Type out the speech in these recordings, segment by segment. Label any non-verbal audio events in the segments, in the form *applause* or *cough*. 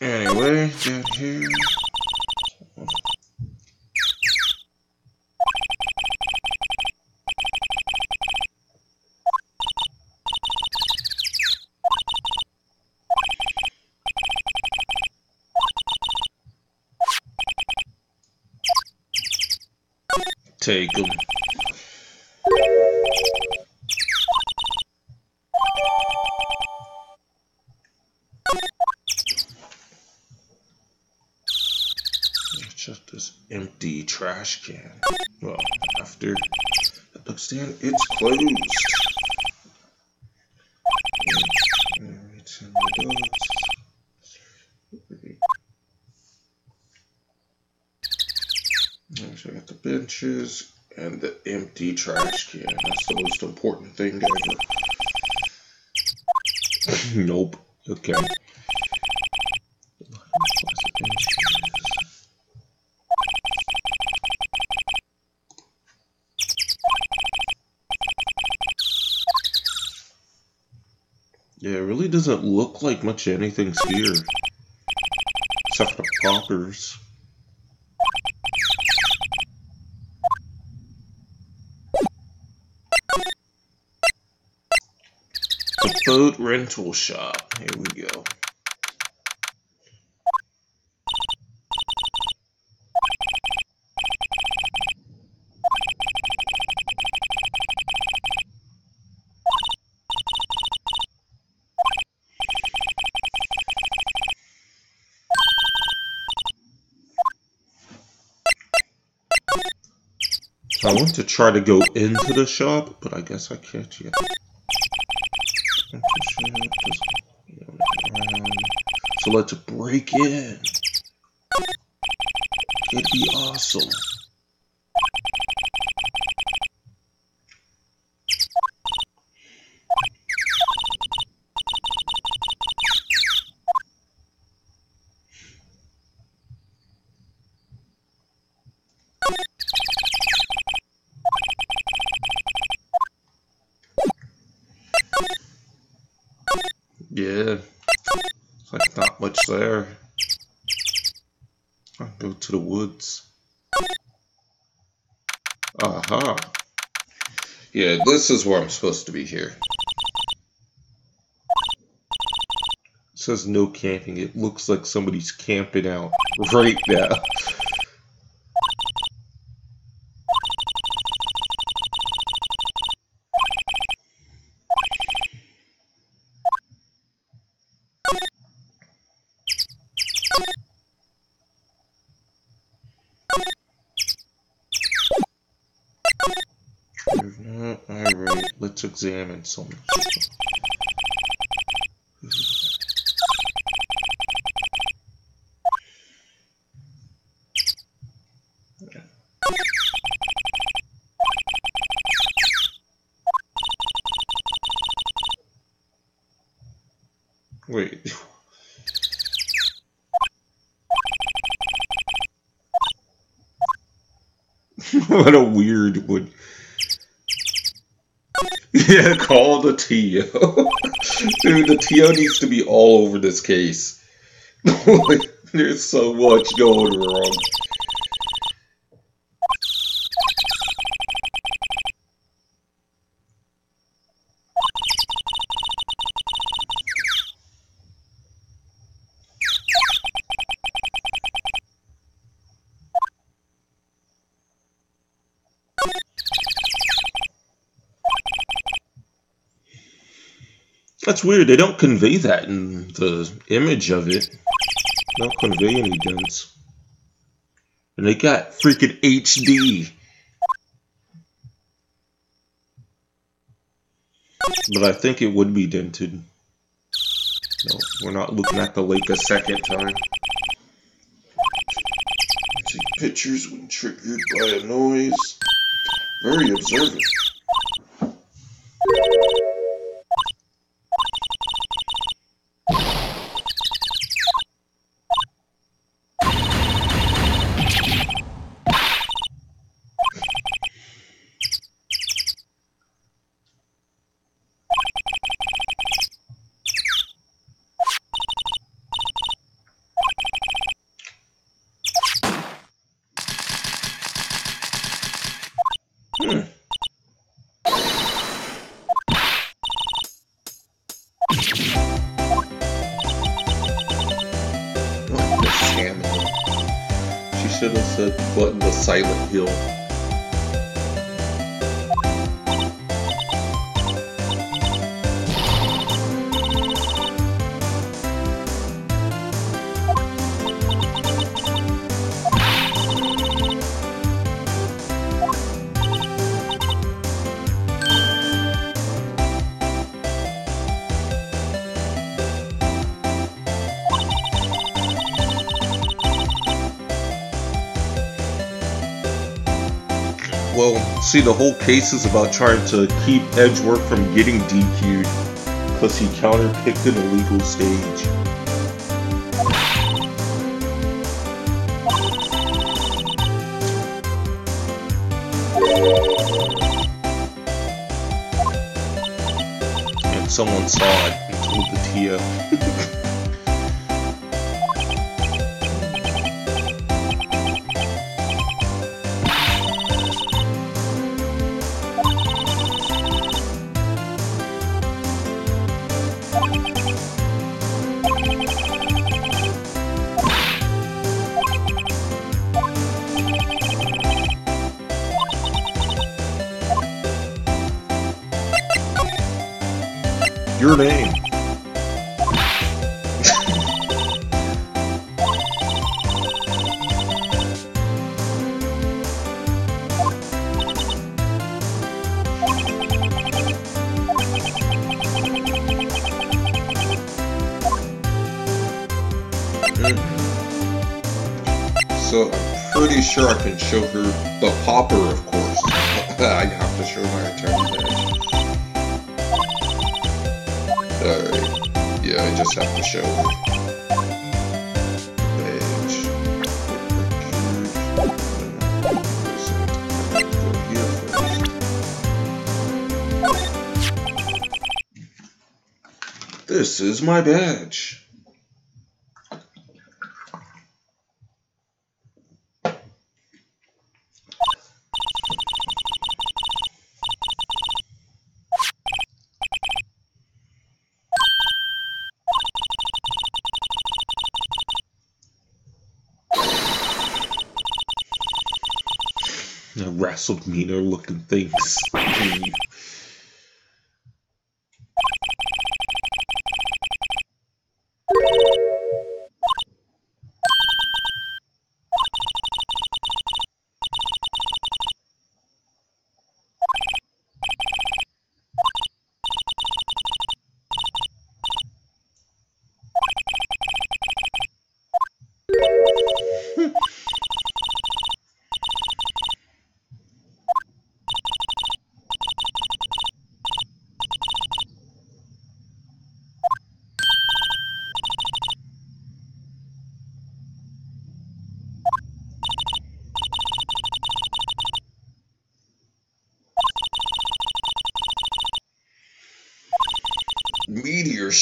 Anyway, down here. Take them. Trash can. Well, after the looks down, it's closed. And the. So I got the benches and the empty trash can. That's the most important thing ever. Like much anything's here. Except for the poppers. The boat rental shop. Here we go. Want to try to go into the shop, but I guess I can't yet. So let's break in. It'd be awesome. Woods. Aha. Uh-huh. Yeah, this is where I'm supposed to be here. It says no camping. It looks like somebody's camping out right now. *laughs* Alright, let's examine some. Wait. *laughs* what a weird one. *laughs* Yeah, call the TO. *laughs* Dude, the TO needs to be all over this case. *laughs* There's so much going wrong. That's weird. They don't convey that in the image of it. They don't convey any dents. And they got freaking HD. But I think it would be dented. No, we're not looking at the lake a second time. Take pictures when triggered by a noise. Very observant. See, the whole case is about trying to keep Edgeworth from getting DQ'd because he counterpicked an illegal stage. And someone saw it and told the TO. Is my badge. Wrestled meaner looking things.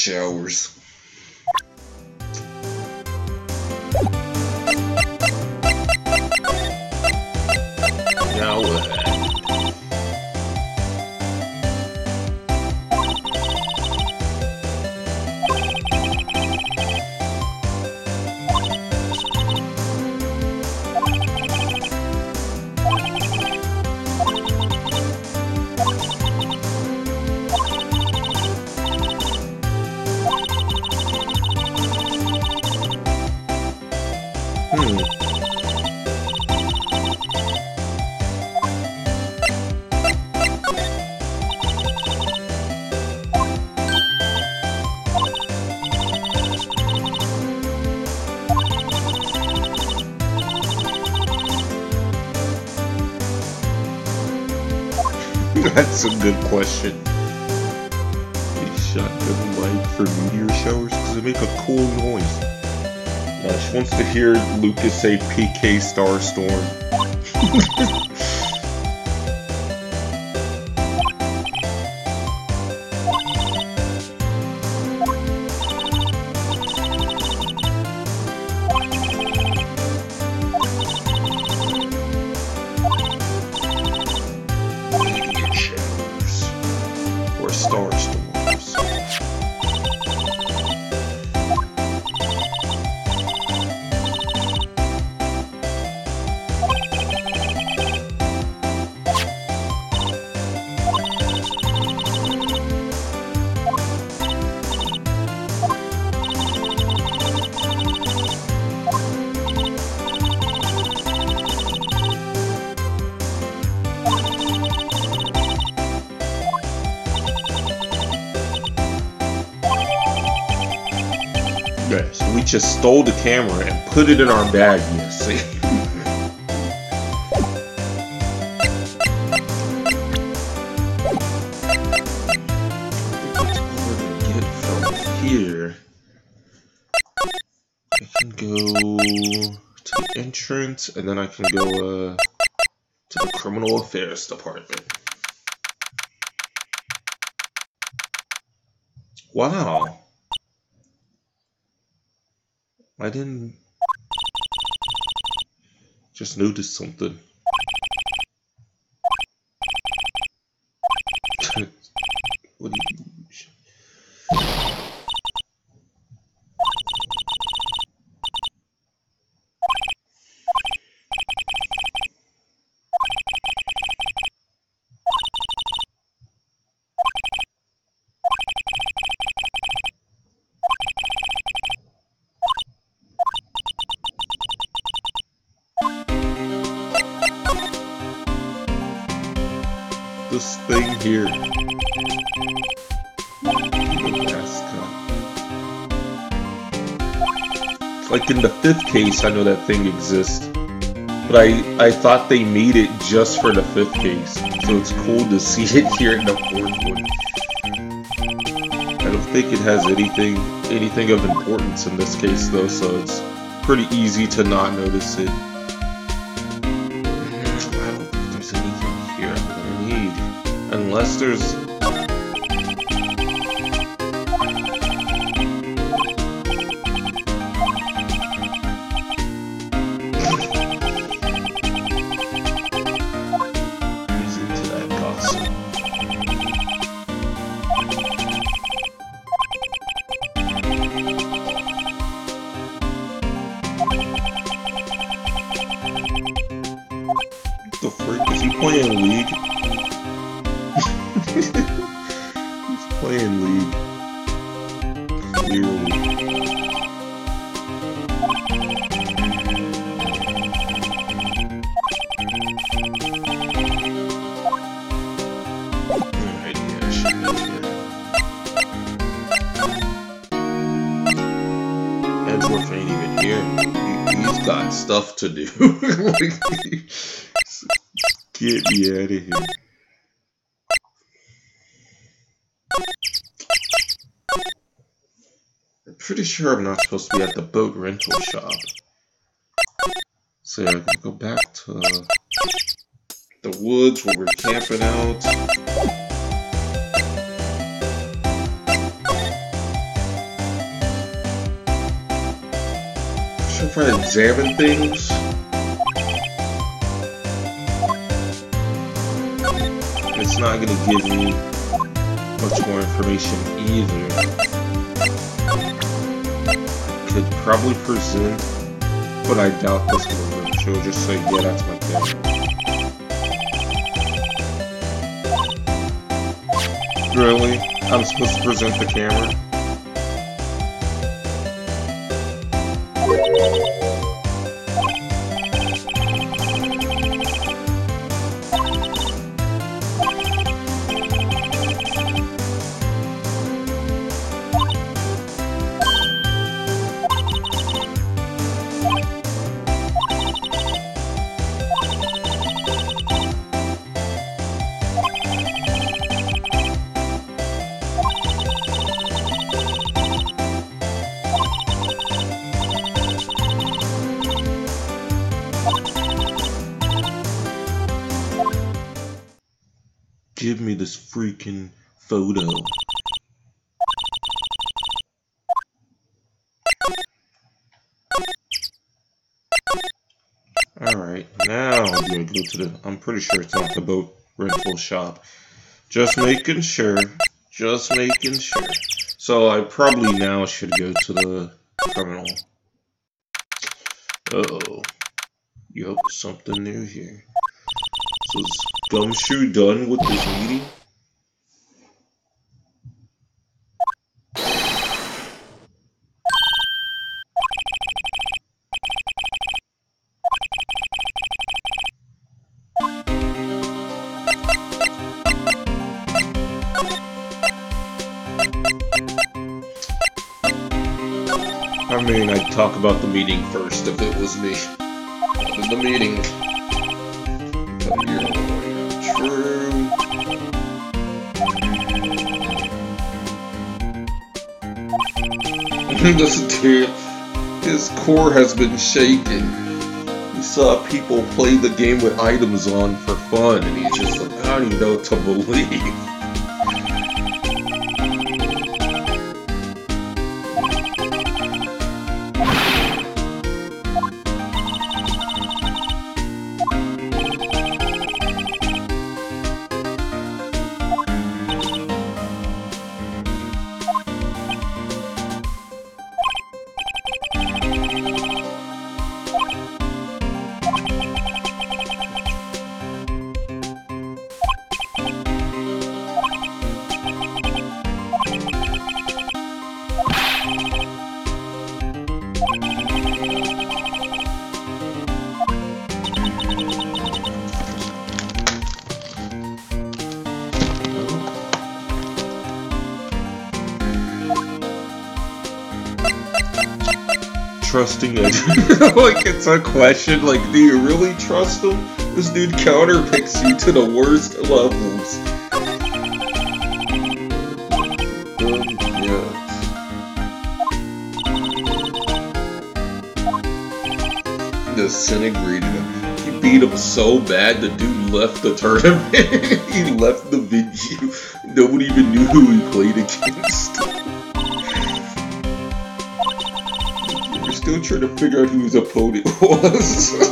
Showers. That's a good question. A shotgun light for meteor showers because they make a cool noise. She wants to hear Lucas say PK Starstorm. *laughs* just stole the camera and put it in our bag, you see. here. I can go to the entrance and then I can go uh, to the criminal affairs department. Wow. I didn't just notice something. Case, I know that thing exists. But I, I thought they made it just for the fifth case. So it's cool to see *laughs* it here in the fourth one. I don't think it has anything anything of importance in this case though, so it's pretty easy to not notice it. I don't think there's anything here I need. Unless there's *laughs* get me out of here. I'm pretty sure I'm not supposed to be at the boat rental shop. So yeah, I'm gonna go back to the woods where we're camping out. Should try to examine things. Not gonna give me much more information either could probably present, but I doubt this will work. She'll just say, yeah, that's my camera. Really? I'm supposed to present the camera? To the, I'm pretty sure it's not the boat rental shop. Just making sure, just making sure. So I probably now should go to the criminal. Uh oh Yup, something new here. So is Gumshoe done with this meeting? Talk about the meeting first if it was me. The meeting? True. *laughs* His core has been shaken. He saw people play the game with items on for fun, and he's just like, I don't even know what to believe. Trusting *laughs* like, it's a question, like, do you really trust him? This dude counterpicks you to the worst levels. Um. Disintegrated him. He beat him so bad, the dude left the tournament. *laughs* he left the venue. Nobody even knew who he played against. Trying to figure out who his opponent *laughs* was.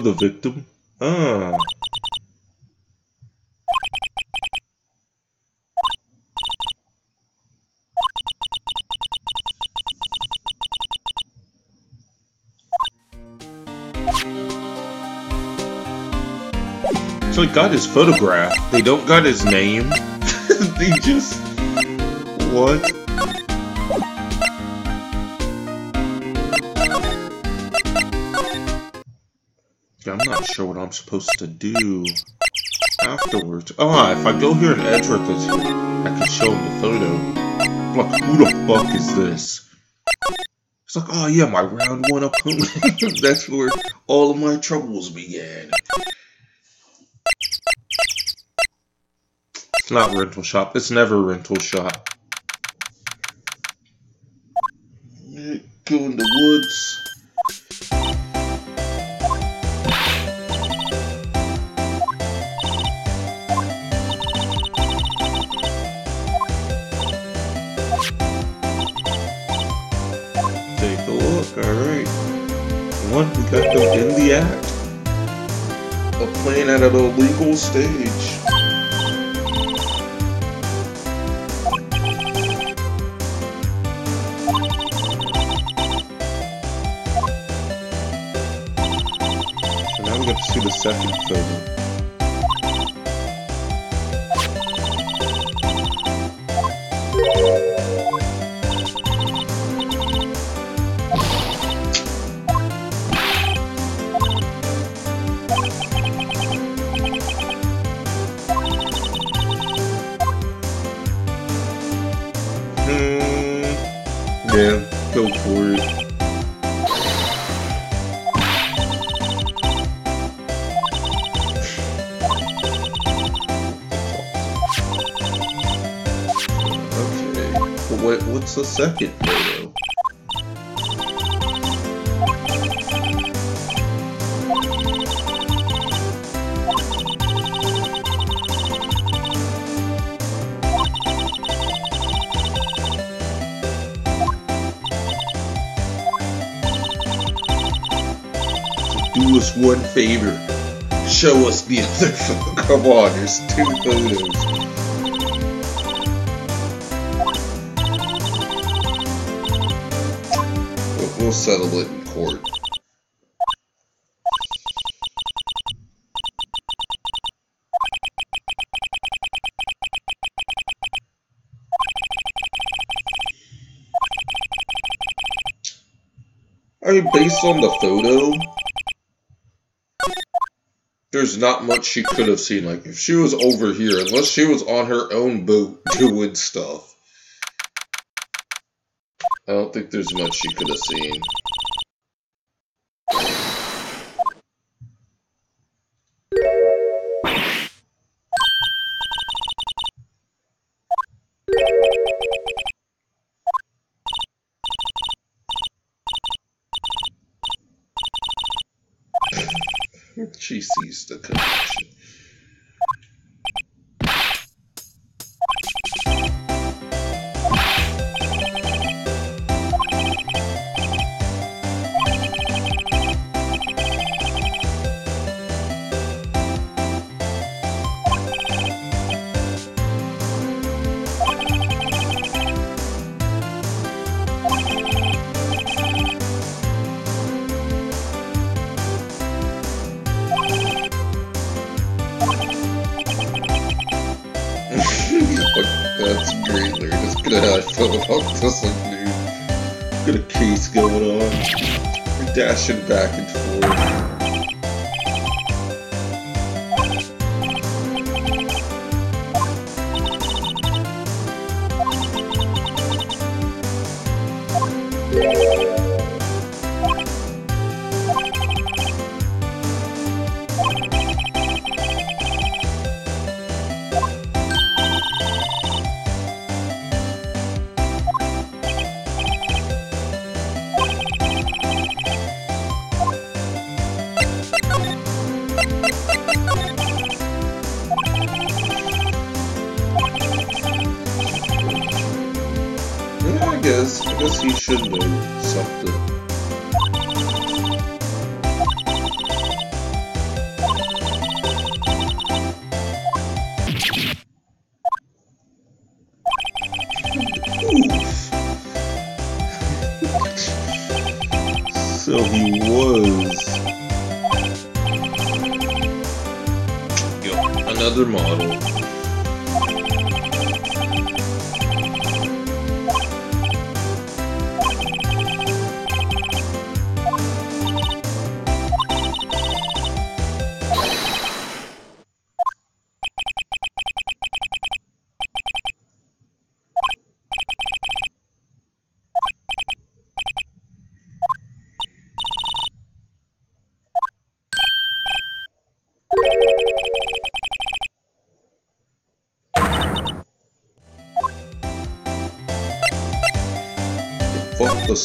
The victim? Ah. So they got his photograph. They don't got his name. *laughs* they just... What? Supposed to do afterwards. Oh, if I go here in Edgeworth, I can show him the photo. Like, who the fuck is this? It's like, oh yeah, my round one opponent. *laughs* That's where all of my troubles began. It's not rental shop. It's never rental shop. Go in the woods. In the act. A plan at an illegal stage. And now we get to see the second photo. Mm, yeah, go for it. Okay. What, what's the second photo? Favor. Show us the *laughs* other photo. Come on, there's two photos. We'll settle it in court. I mean, based on the photo, there's not much she could have seen. Like, if she was over here, unless she was on her own boat doing stuff, I don't think there's much she could have seen. We're back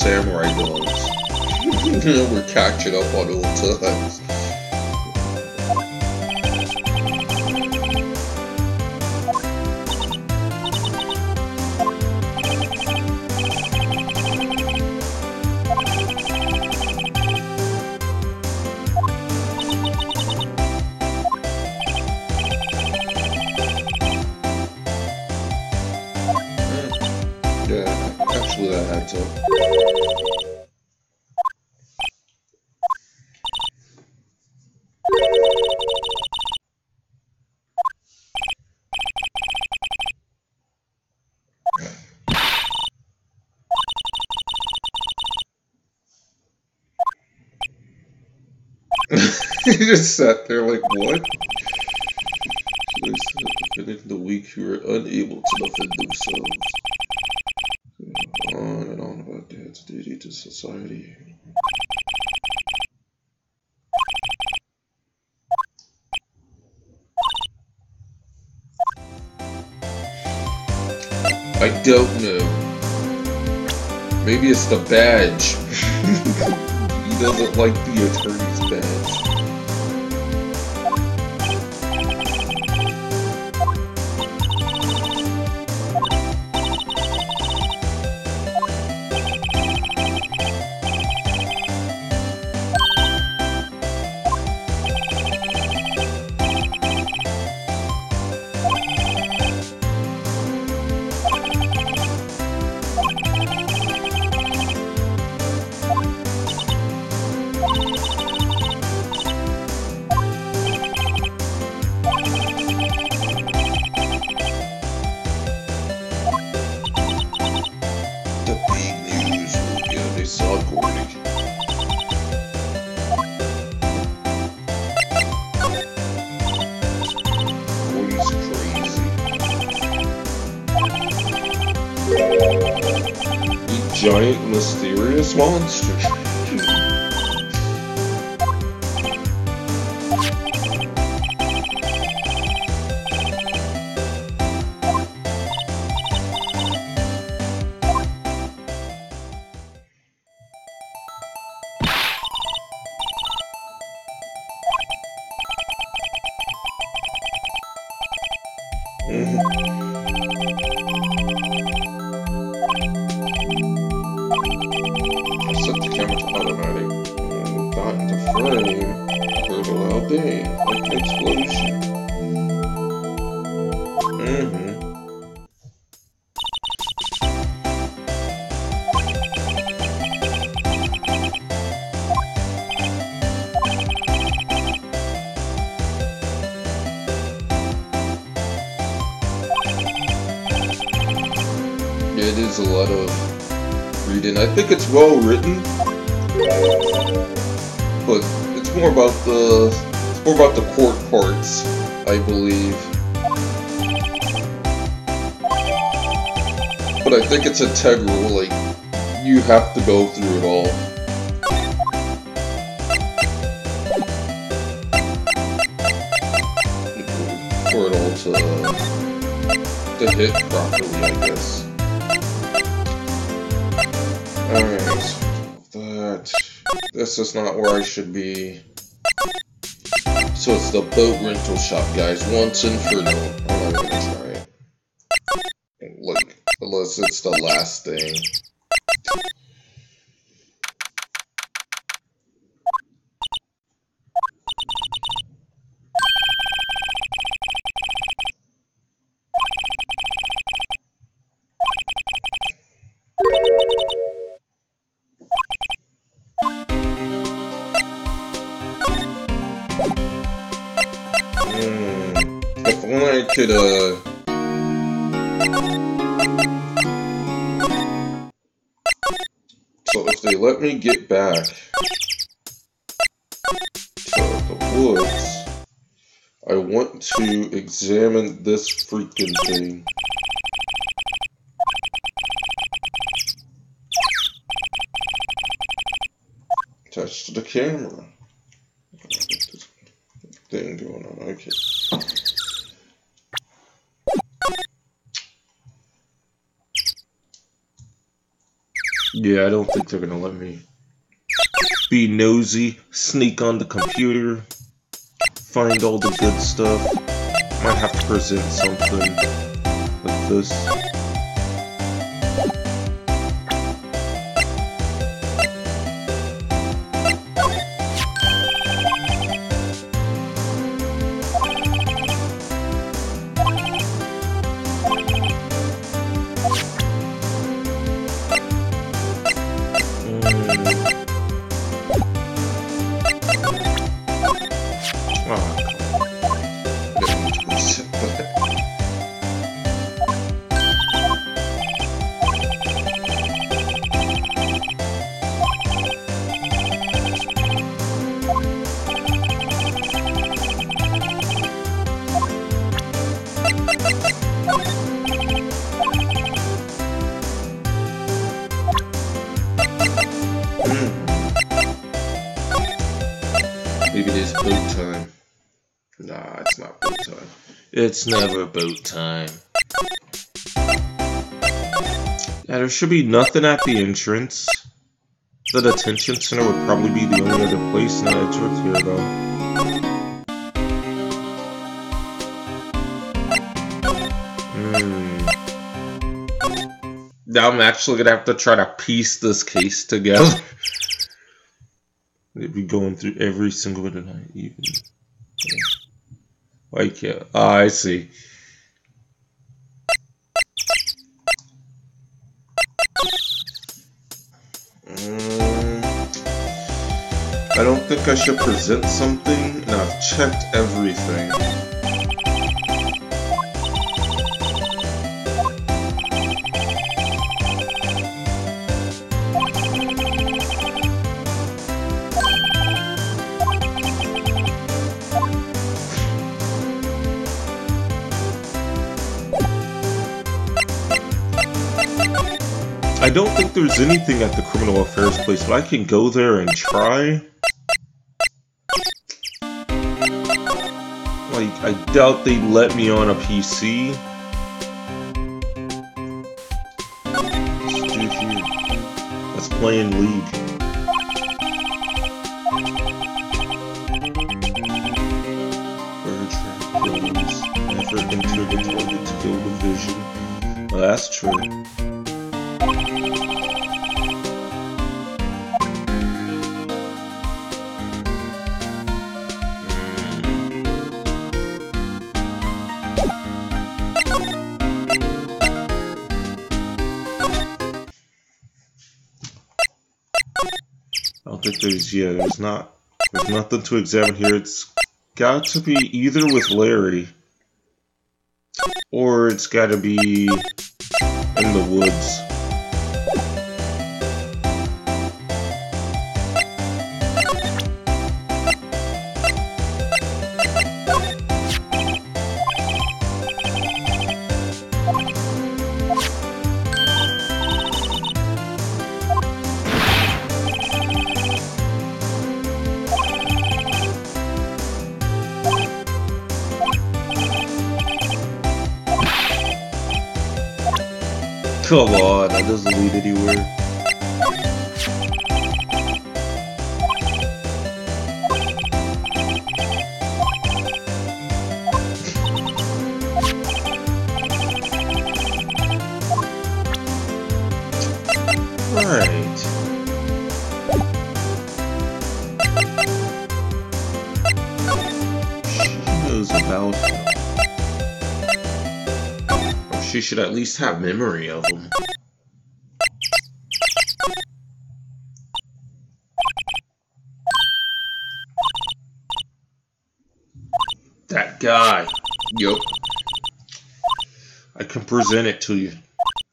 samurai dogs. *laughs* We're catching up on old times. Hmm. Yeah, actually that adds up. *laughs* just sat there like, what? In the weak, who were unable to defend themselves. On and on about dad's duty to society. I don't know. Maybe it's the badge. *laughs* he doesn't like the attorney's badge. Well written, but it's more about the it's more about the court parts, I believe. But I think it's integral. Like you have to go through it all. For it all to to hit properly, This is not where I should be. So it's the boat rental shop, guys. Once and for no. I'm not gonna try it. Like, unless it's the last thing. Could, uh. So if they let me get back to the woods, I want to examine this freaking thing. Attached to the camera. Thing going on, okay. Yeah, I don't think they're gonna let me be nosy, sneak on the computer, find all the good stuff. Might have to present something like this. Never boat time. Yeah, there should be nothing at the entrance. The detention center would probably be the only other place in the Edgeworth here, though. Hmm. Now I'm actually gonna have to try to piece this case together. *laughs* They'd be going through every single night, even. Like. Oh, ah, I see. Mm. I don't think I should present something, and I've checked everything. There's anything at the criminal affairs place, but I can go there and try. Like, I doubt they'd let me on a PC. Let's play in League. Never enter the vision. Well, that's true. Yeah, there's not there's nothing to examine here. It's got to be either with Larry or it's got to be in the woods. Come on, that doesn't lead anywhere. Right. Should at least have memory of them. That guy. Yup. I can present it to you.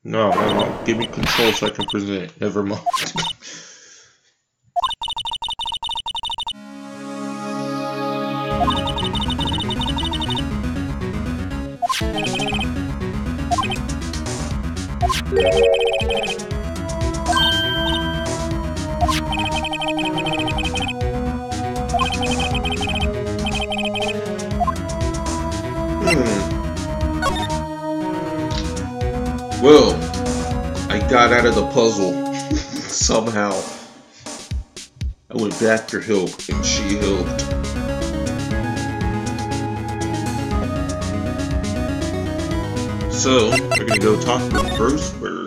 No, no, no. Give me control so I can present it. Never mind. *laughs* for help, and she helped. So, we're gonna go talk to Grossberg. Actually, he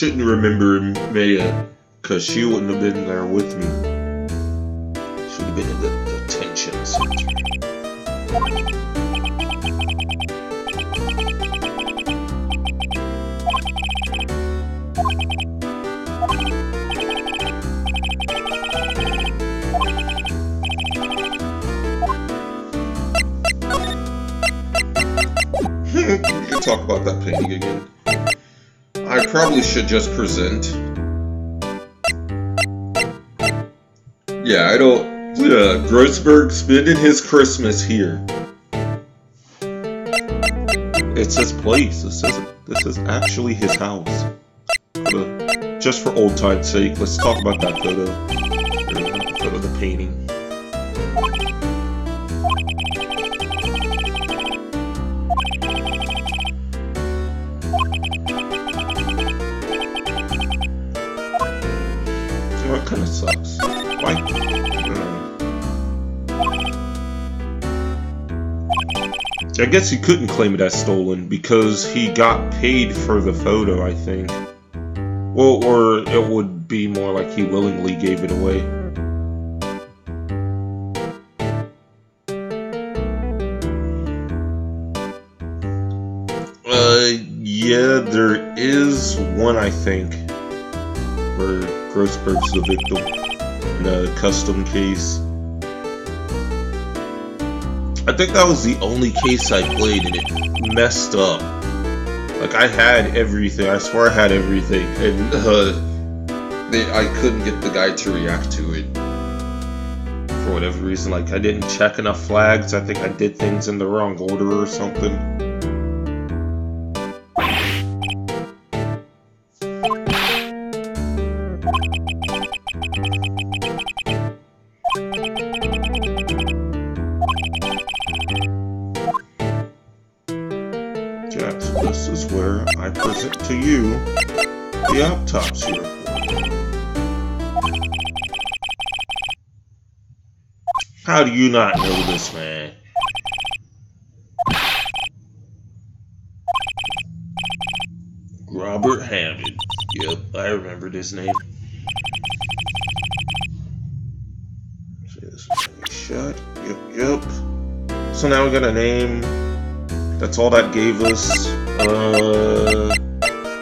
shouldn't remember Maya, because she wouldn't have been there with me. She would have been in the detention center. Probably should just present. Yeah, I don't. Yeah, Grossberg spending his Christmas here. It's his place. This is this is actually his house. Just for old time's sake, let's talk about that photo. Guess he couldn't claim it as stolen because he got paid for the photo, I think. Well, or it would be more like he willingly gave it away. Uh, yeah, there is one, I think, where Grossberg's the victim in a custom case. Think that was the only case I played and it messed up. Like I had everything. I swear I had everything, and uh, they, I couldn't get the guy to react to it for whatever reason. Like I didn't check enough flags. I think I did things in the wrong order or something. How do you not know this, man? Robert Hammond. Yep, I remember his name. Shut. Yep, yep. So now we got a name. That's all that gave us. Uh,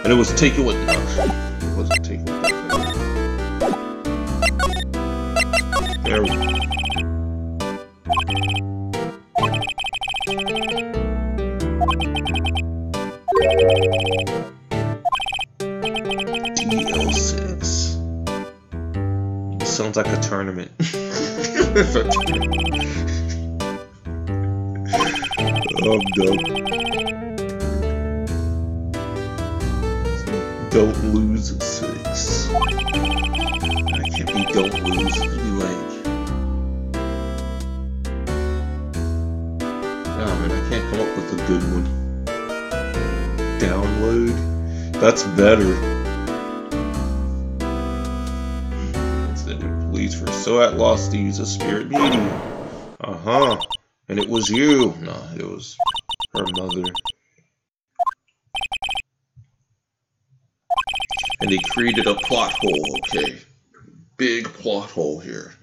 and it was taken with nothing. At to use a spirit medium. Uh huh. And it was you. No, it was her mother. And they created a plot hole, okay. Big plot hole here.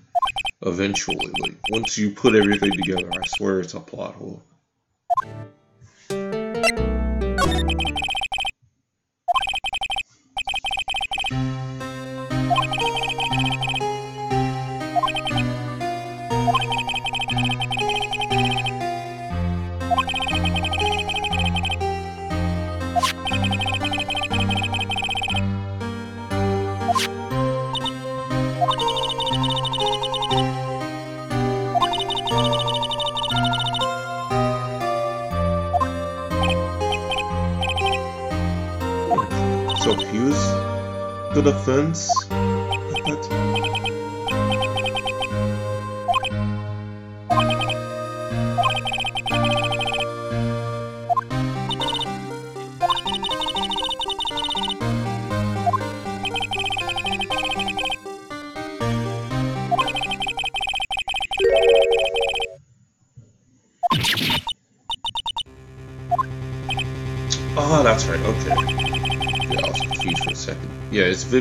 Eventually, like, once you put everything together, I swear it's a plot hole. The defense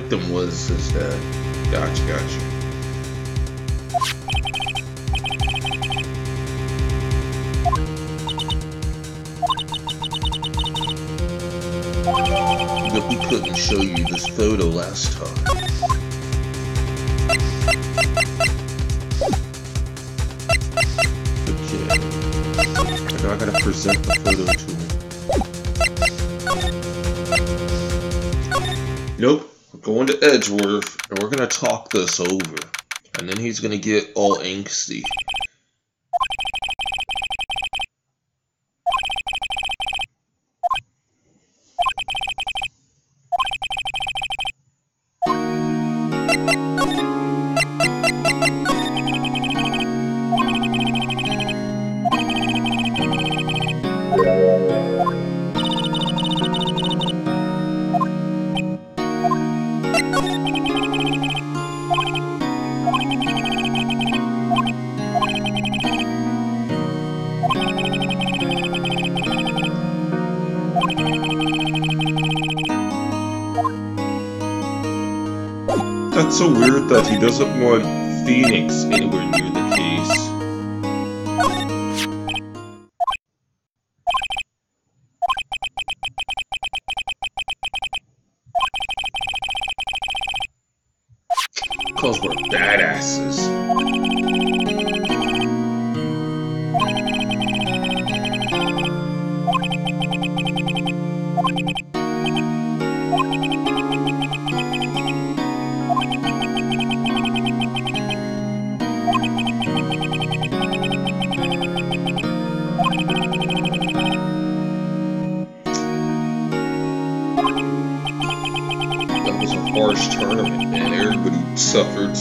victim was his dad. Gotcha, gotcha. This over. And then he's gonna get all angsty. So weird that he doesn't want Phoenix anywhere near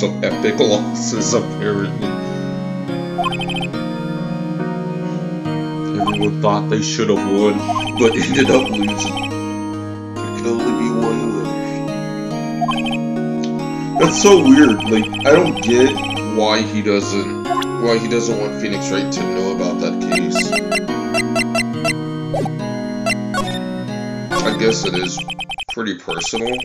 some epic losses, apparently. Everyone thought they should have won, but ended up losing. There could only be one winner. That's so weird. Like, I don't get why he doesn't why he doesn't want Phoenix Wright to know about that case. I guess it is pretty personal.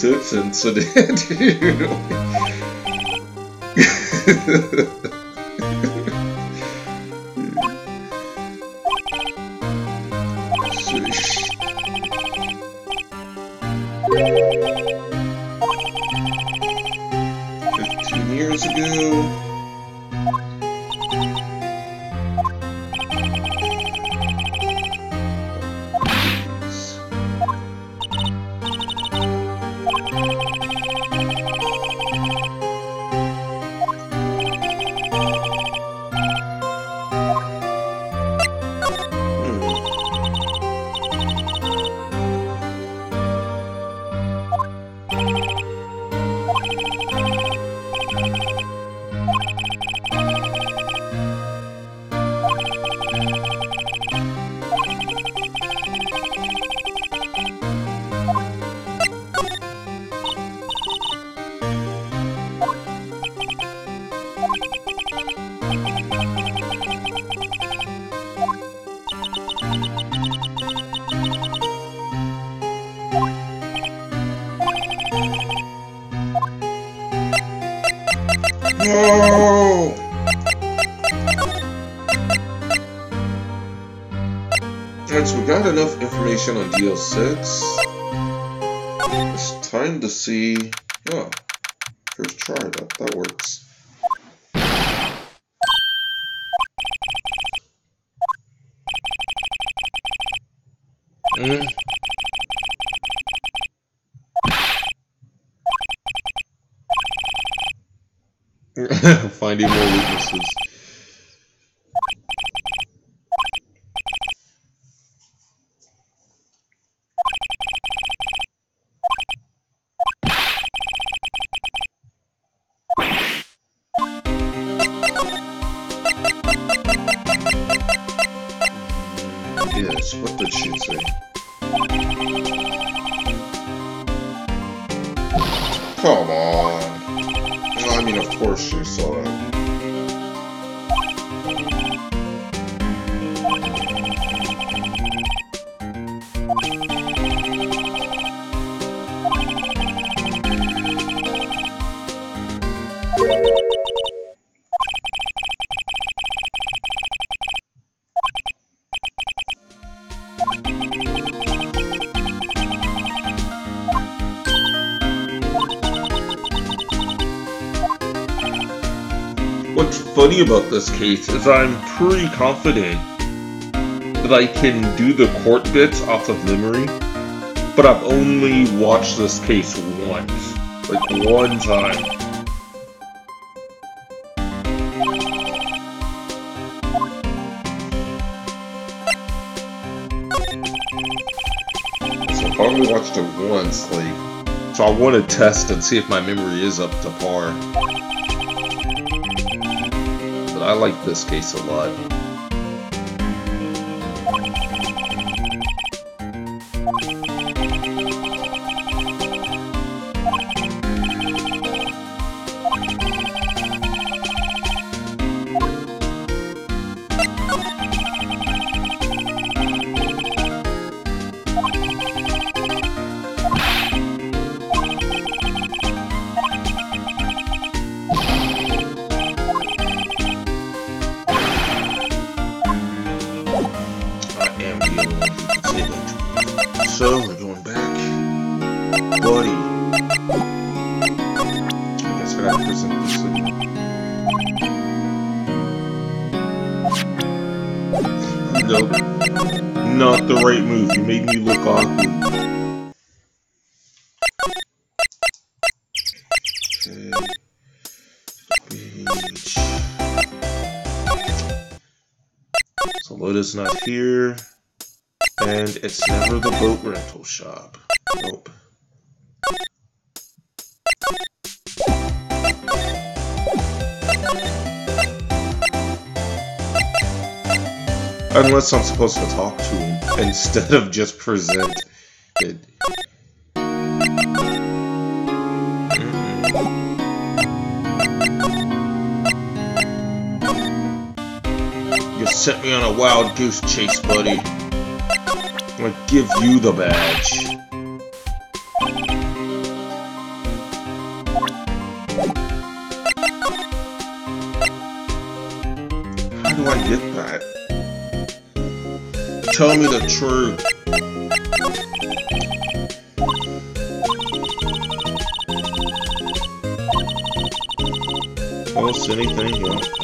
DL6 incident. Fifteen information on DL6. It's time to see. Oh, first try. That, that works. Mm. *laughs* Finding more weaknesses. About this case is I'm pretty confident that I can do the court bits off of memory, but I've only watched this case once. Like one time. So I've only watched it once, like, so I want to test and see if my memory is up to par. I like this case a lot. Shop. Nope. Unless I'm supposed to talk to him *laughs* instead of just present it. Mm-hmm. You sent me on a wild goose chase, buddy. I'm gonna give you the badge. How do I get that? Tell me the truth. Else anything? Yeah,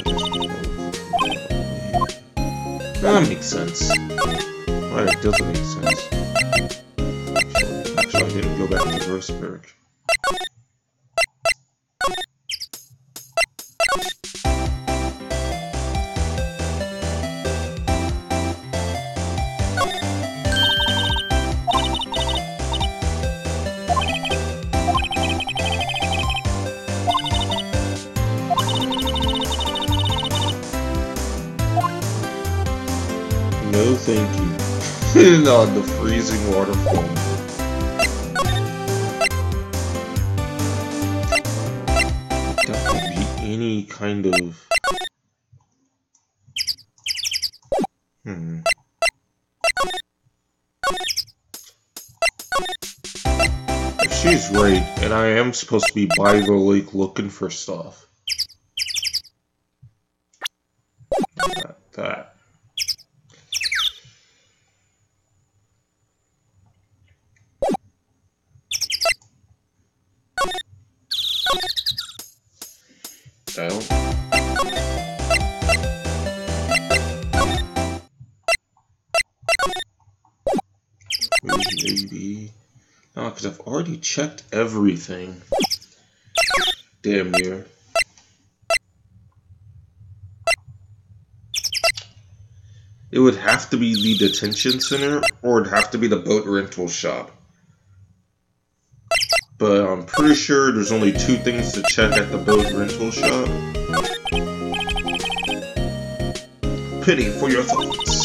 Right, it doesn't waterfall. That could be any kind of. Hmm. If she's right, and I am supposed to be by the lake looking for stuff. Because I've already checked everything. Damn near. It would have to be the detention center, or it'd have to be the boat rental shop. But I'm pretty sure there's only two things to check at the boat rental shop. Pity for your thoughts.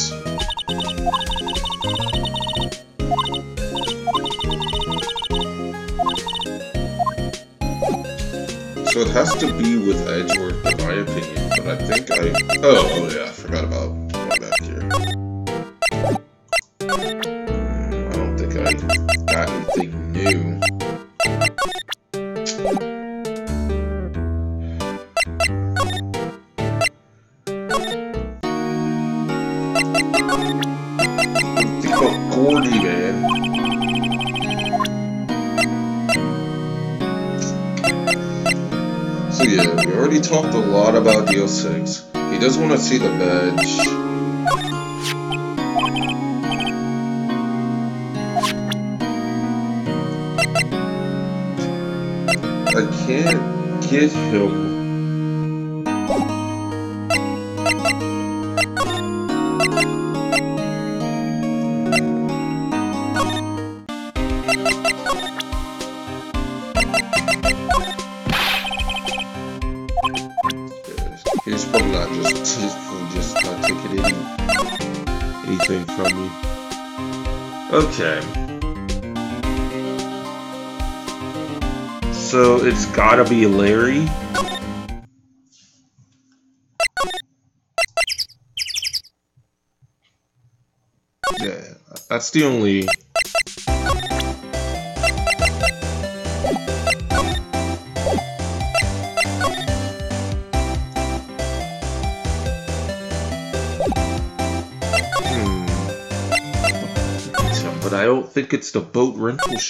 It has to be with Edgeworth, in my opinion, but I think I... Oh, oh yeah, I forgot about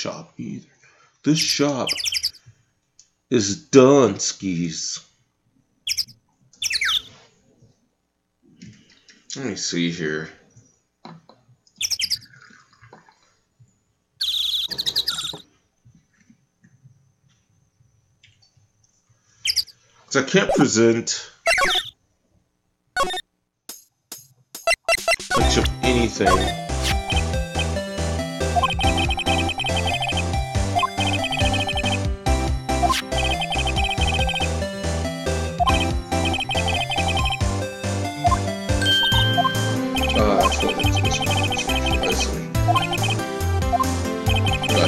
shop either. This shop is done, skis. Let me see here. So I can't present much of anything.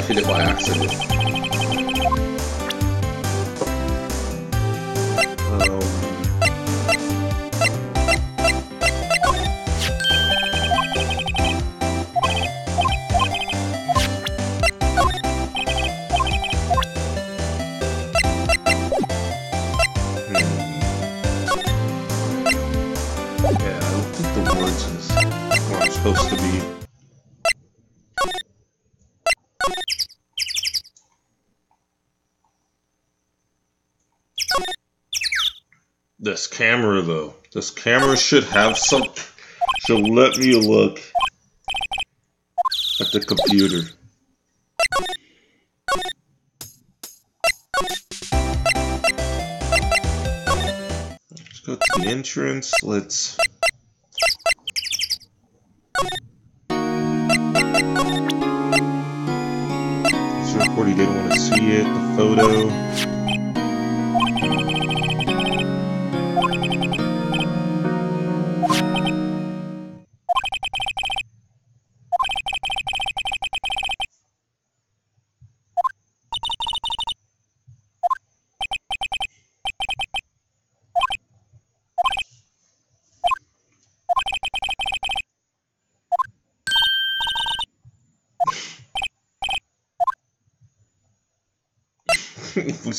I hit it by accident. Um, hmm. I think the supposed to be. This camera, though. This camera should have some. Should let me look at the computer. Let's go to the entrance. Let's. Let's didn't want to see it. The photo.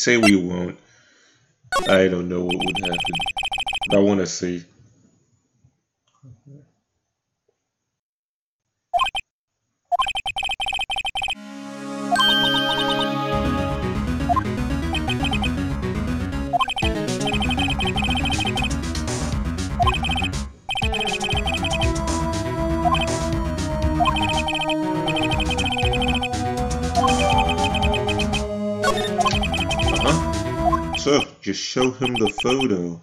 Say we won't, I don't know what would happen. I want to see. Show him the photo.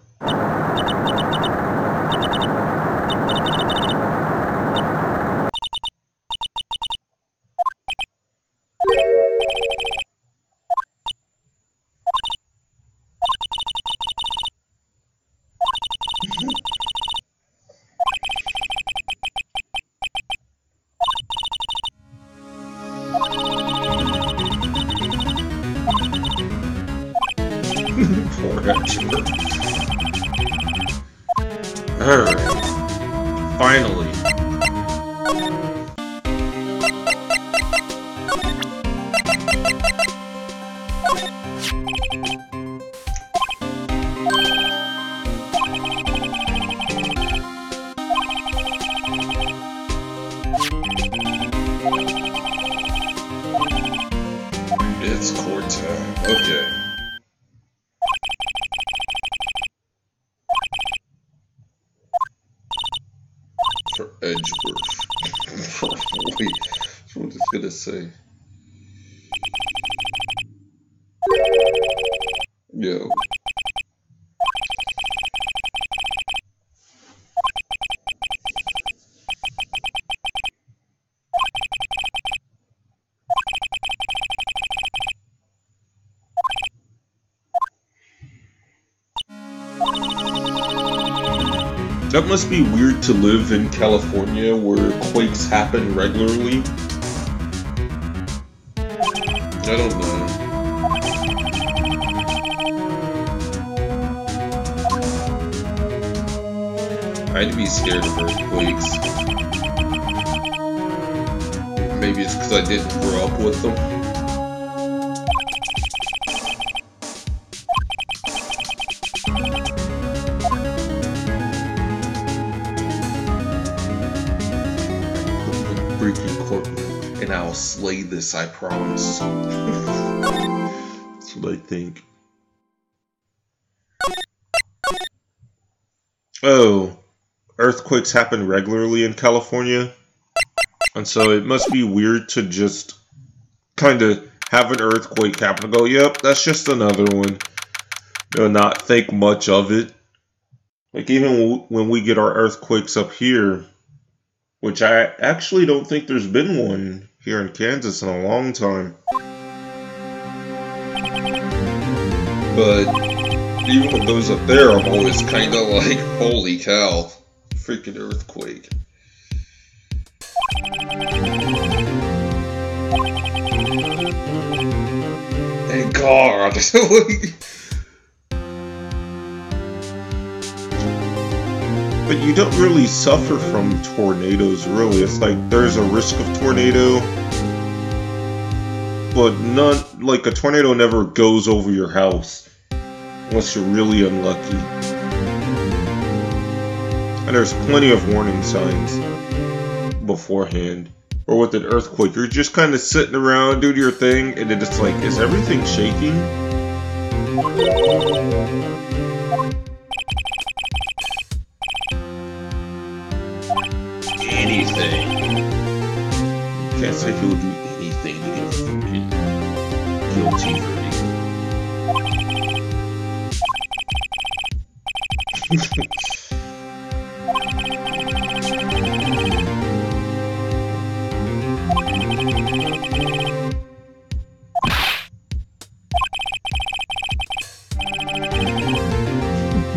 To live in California where quakes happen regularly. I don't know. I'd be scared of earthquakes. Maybe it's because I didn't grow up with them. I'll this, I promise. *laughs* That's what I think. Oh, earthquakes happen regularly in California, and so it must be weird to just kind of have an earthquake happen and go, yep, that's just another one. You know, not think much of it. Like, even when we get our earthquakes up here, which I actually don't think there's been one here in Kansas in a long time. But even with those up there, I'm always kind of like, *laughs* holy cow, freaking earthquake. Thank God. *laughs* But you don't really suffer from tornadoes, really. It's like there's a risk of tornado, but not Like a tornado never goes over your house unless you're really unlucky. And there's plenty of warning signs beforehand. Or with an earthquake, you're just kind of sitting around doing your thing, and then it's like, is everything shaking? He will do anything to get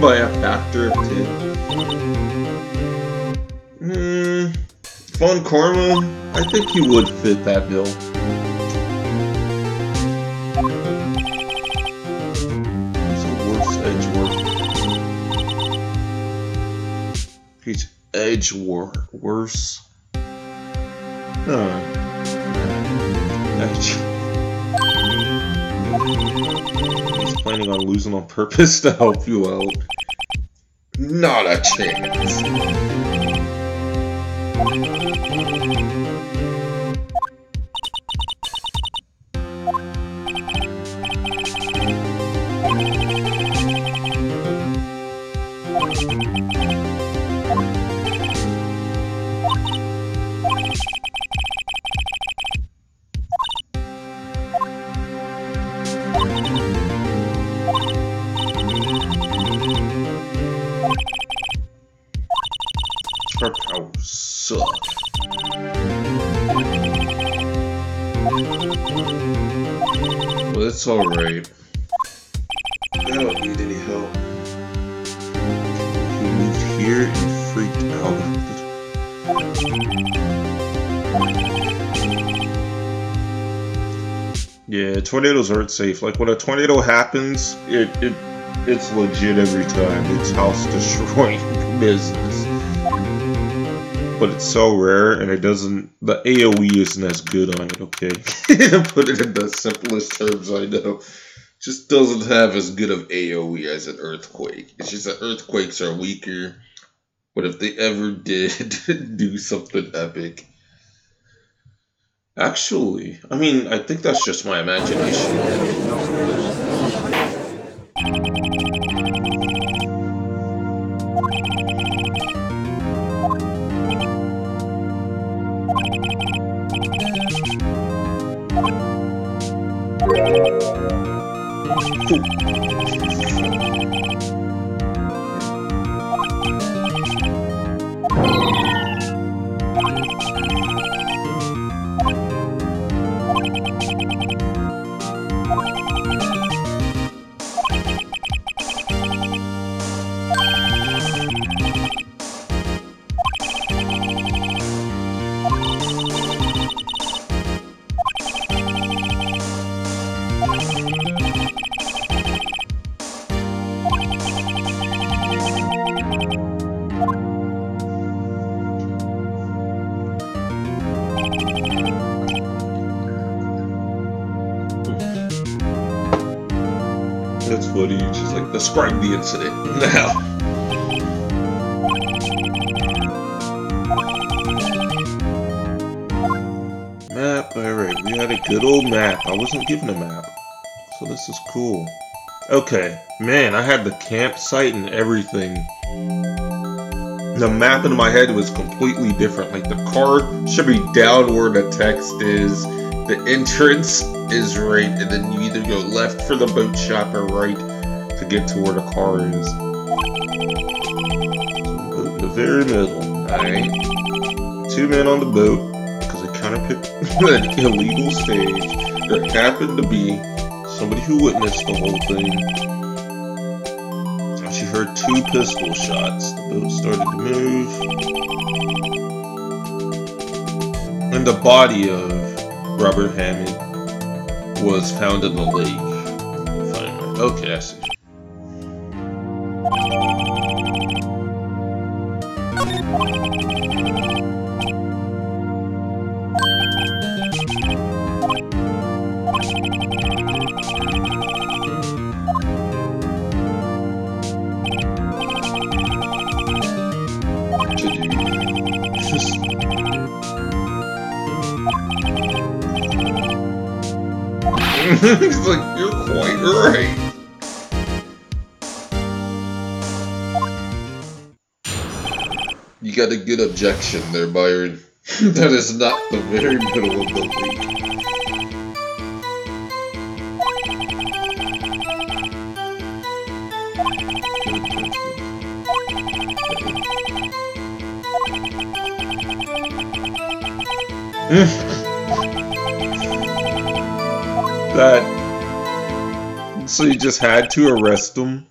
by a factor of 10. Von Karma, I think he would fit that bill. He's Edgeworth. Worse. Huh. Edge. He's planning on losing on purpose to help you out. Not a chance. Our tornadoes aren't safe. Like when a tornado happens, it, it it's legit every time. It's house *laughs* destroying business. But it's so rare and it doesn't the AoE isn't as good on it, okay? *laughs* Put it in the simplest terms I know. Just doesn't have as good of AoE as an earthquake. It's just that earthquakes are weaker. But if they ever *laughs* did do something epic, Actually, I mean, I think that's just my imagination. Describe the incident *laughs* now. Map, alright, we had a good old map. I wasn't given a map. So this is cool. Okay, man, I had the campsite and everything. The map in my head was completely different. Like the car should be down where the text is. The entrance is right, and then you either go left for the boat shop or right to get to where the car is. So in the very middle, alright? Two men on the boat, because I kind of picked *laughs* an illegal stage. There happened to be somebody who witnessed the whole thing. She heard two pistol shots. The boat started to move. And the body of Robert Hammond was found in the lake. Okay, I see. Objection there, Byron. *laughs* that is not the very middle of the lake. *laughs* that. So you just had to arrest him?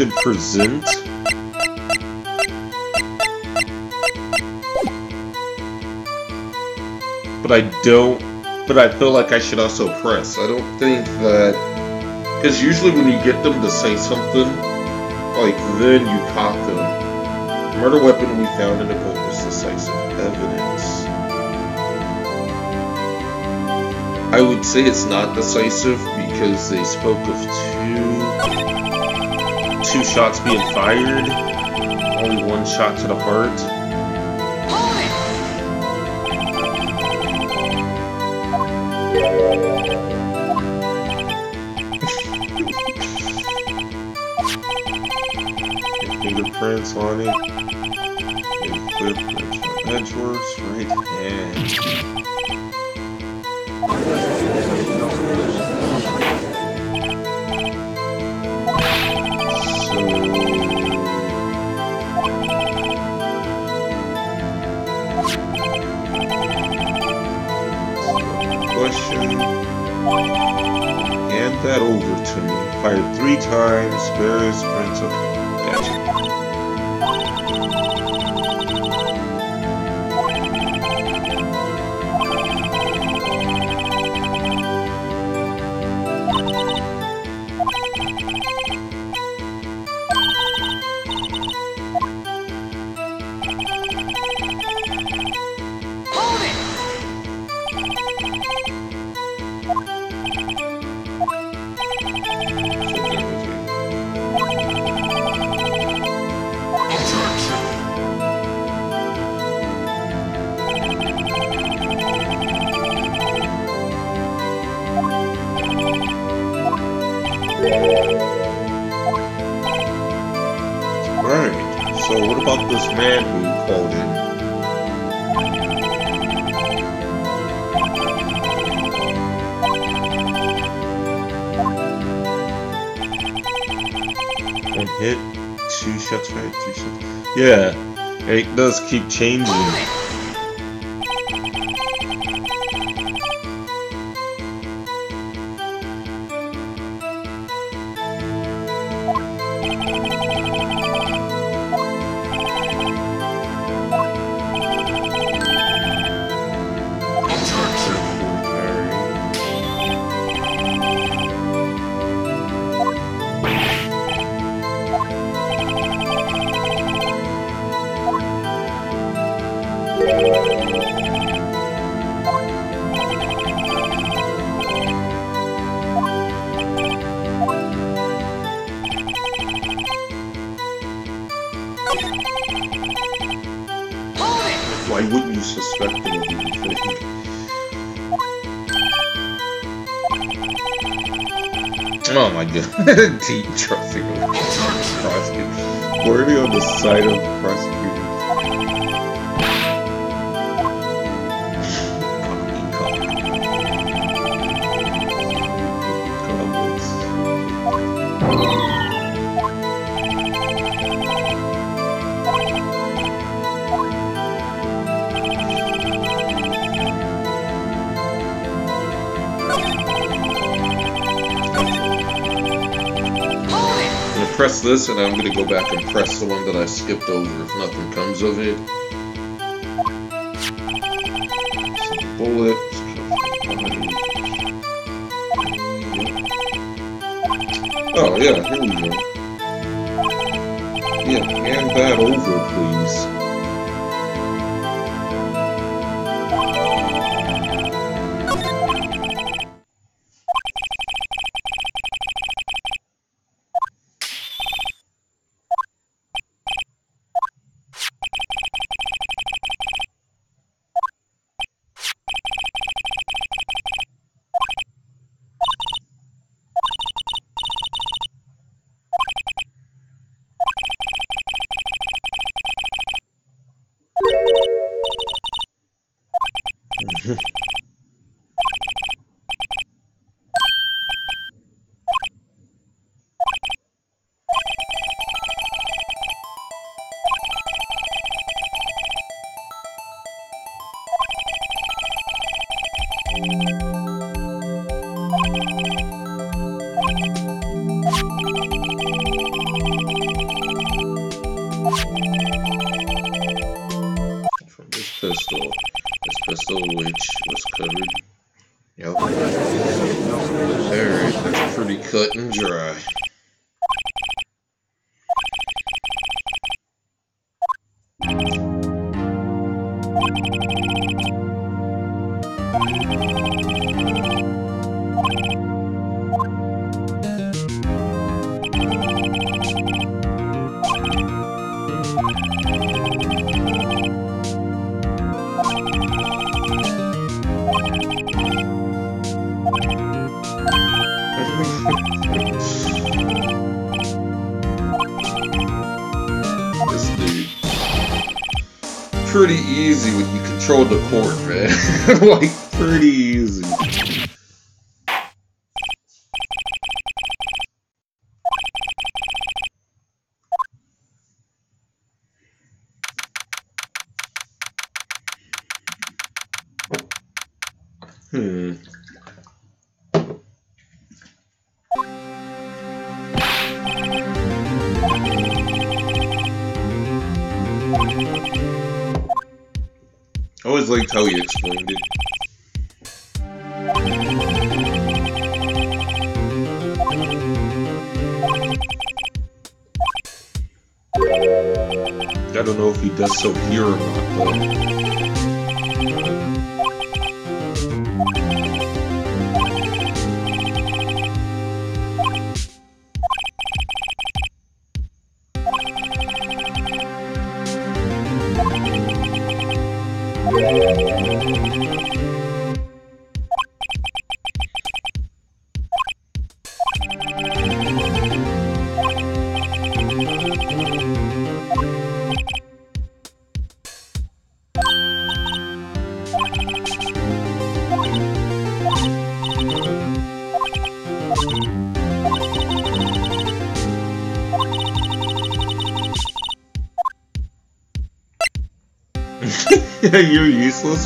Should present. But I don't. But I feel like I should also press. I don't think that. Because usually when you get them to say something, like then you caught them. Murder weapon we found in the boat was decisive evidence. I would say it's not decisive because they spoke of two two shots being fired. Only one shot to the heart. fingerprints on it. And clear prints on Edgeworth's right hand. Hand that over to me. Three times. various prints of. Yeah, it does keep changing. Worthy on the side and I'm gonna go back and press the one that I skipped over if nothing comes of it. Some bullet. Oh yeah, here we go. Yeah, hand that over, please. From this pistol, this pistol which was covered. Yep. Alright, that's pretty cut and dry. *laughs* like,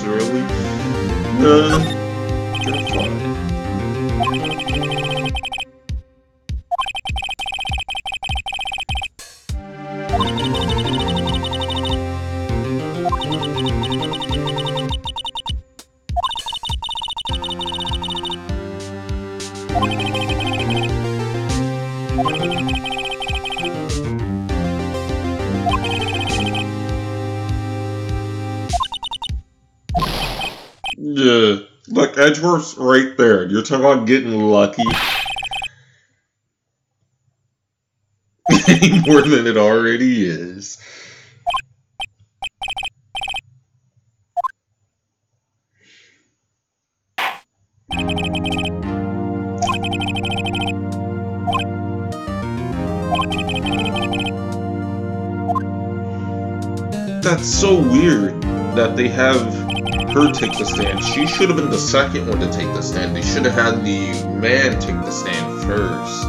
useless, talking about getting lucky. *laughs* More than it already is. That's so weird that they have her take the stand. She should have been the second one to take the stand. They should have had the man take the stand first.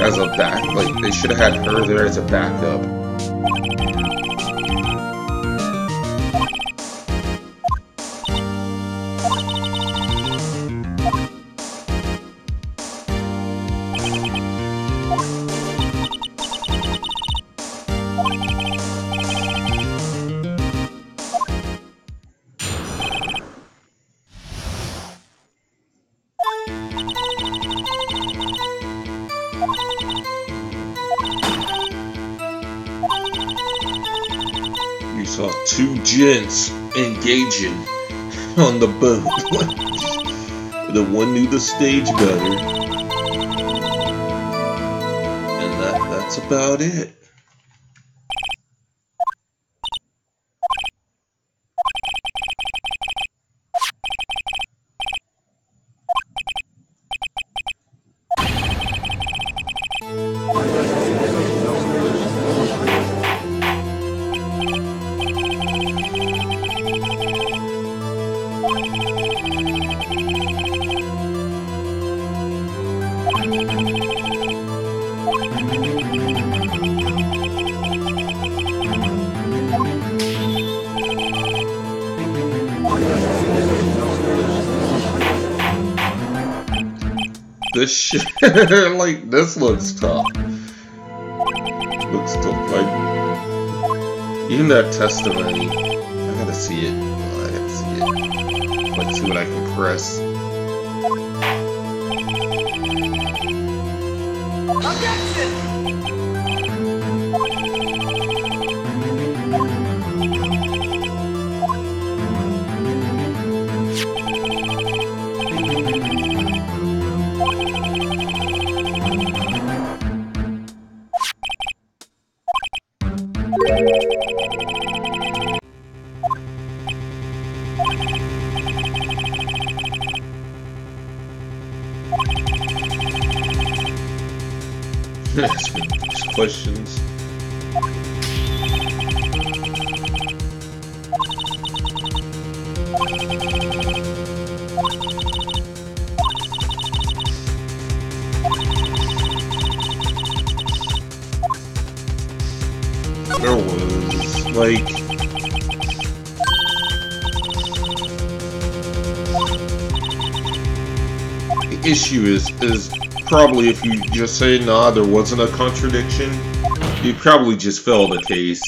As a back, like, they should have had her there as a backup. You saw two gents engaging *laughs* on the boat. *laughs* the one knew the stage better. And that that's about it. *laughs* like, this looks tough. Looks tough, like, even that testimony, I gotta see it. I gotta see it. Let's see what I can press. questions. Probably if you just say, nah, there wasn't a contradiction, you probably just fail the case.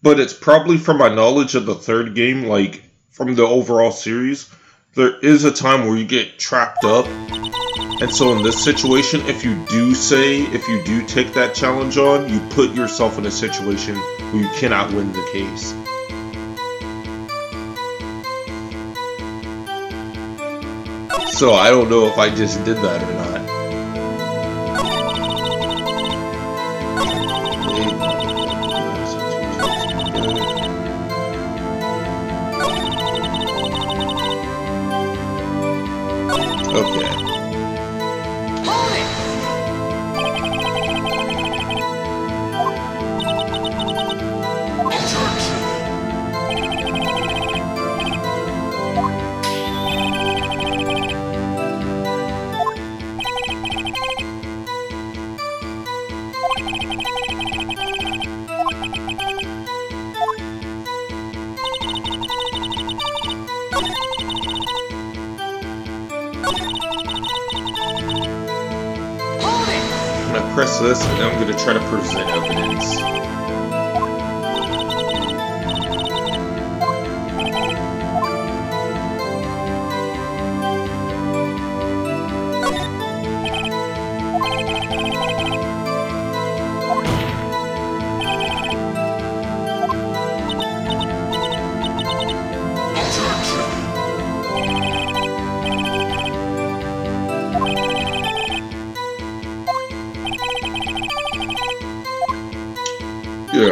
But it's probably from my knowledge of the third game, like from the overall series, there is a time where you get trapped up and so in this situation, if you do say, if you do take that challenge on, you put yourself in a situation where you cannot win the case. So I don't know if I just did that or not.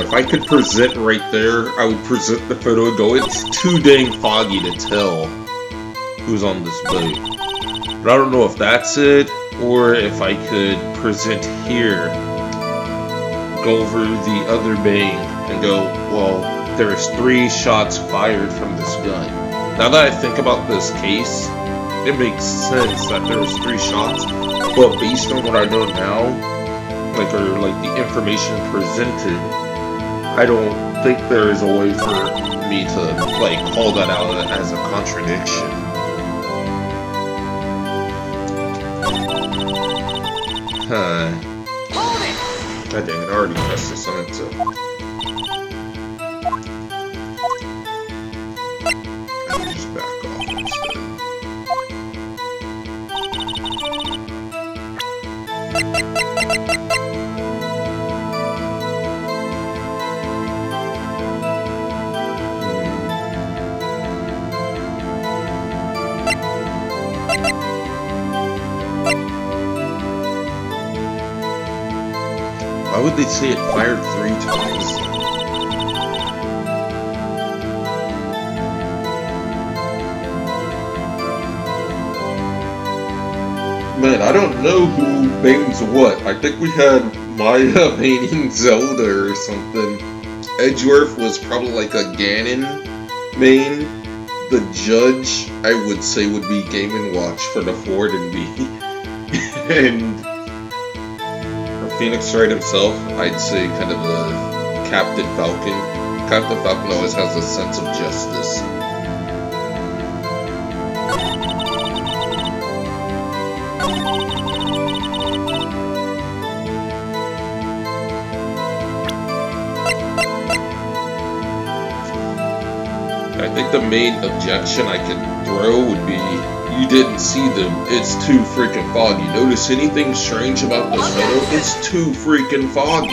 If I could present right there, I would present the photo and go, it's too dang foggy to tell who's on this boat. But I don't know if that's it, or if I could present here, go over the other main, and go, well, there's three shots fired from this gun. Now that I think about this case, it makes sense that there's three shots, but based on what I know now, like, or like the information presented, I don't think there is a way for me to, like, call that out as a contradiction. Huh. God dang it, I already pressed this on it, so... Why they say it fired three times? Man, I don't know who mains what. I think we had Maya *laughs* maining Zelda or something. Edgeworth was probably like a Ganon main. The judge, I would say, would be Game & Watch for the Ford and B. *laughs* and Phoenix Wright himself, I'd say kind of the Captain Falcon. Captain Falcon always has a sense of justice. I think the main objection I could throw would be you didn't see them, it's too freaking foggy. Notice anything strange about this photo? It's too freaking foggy.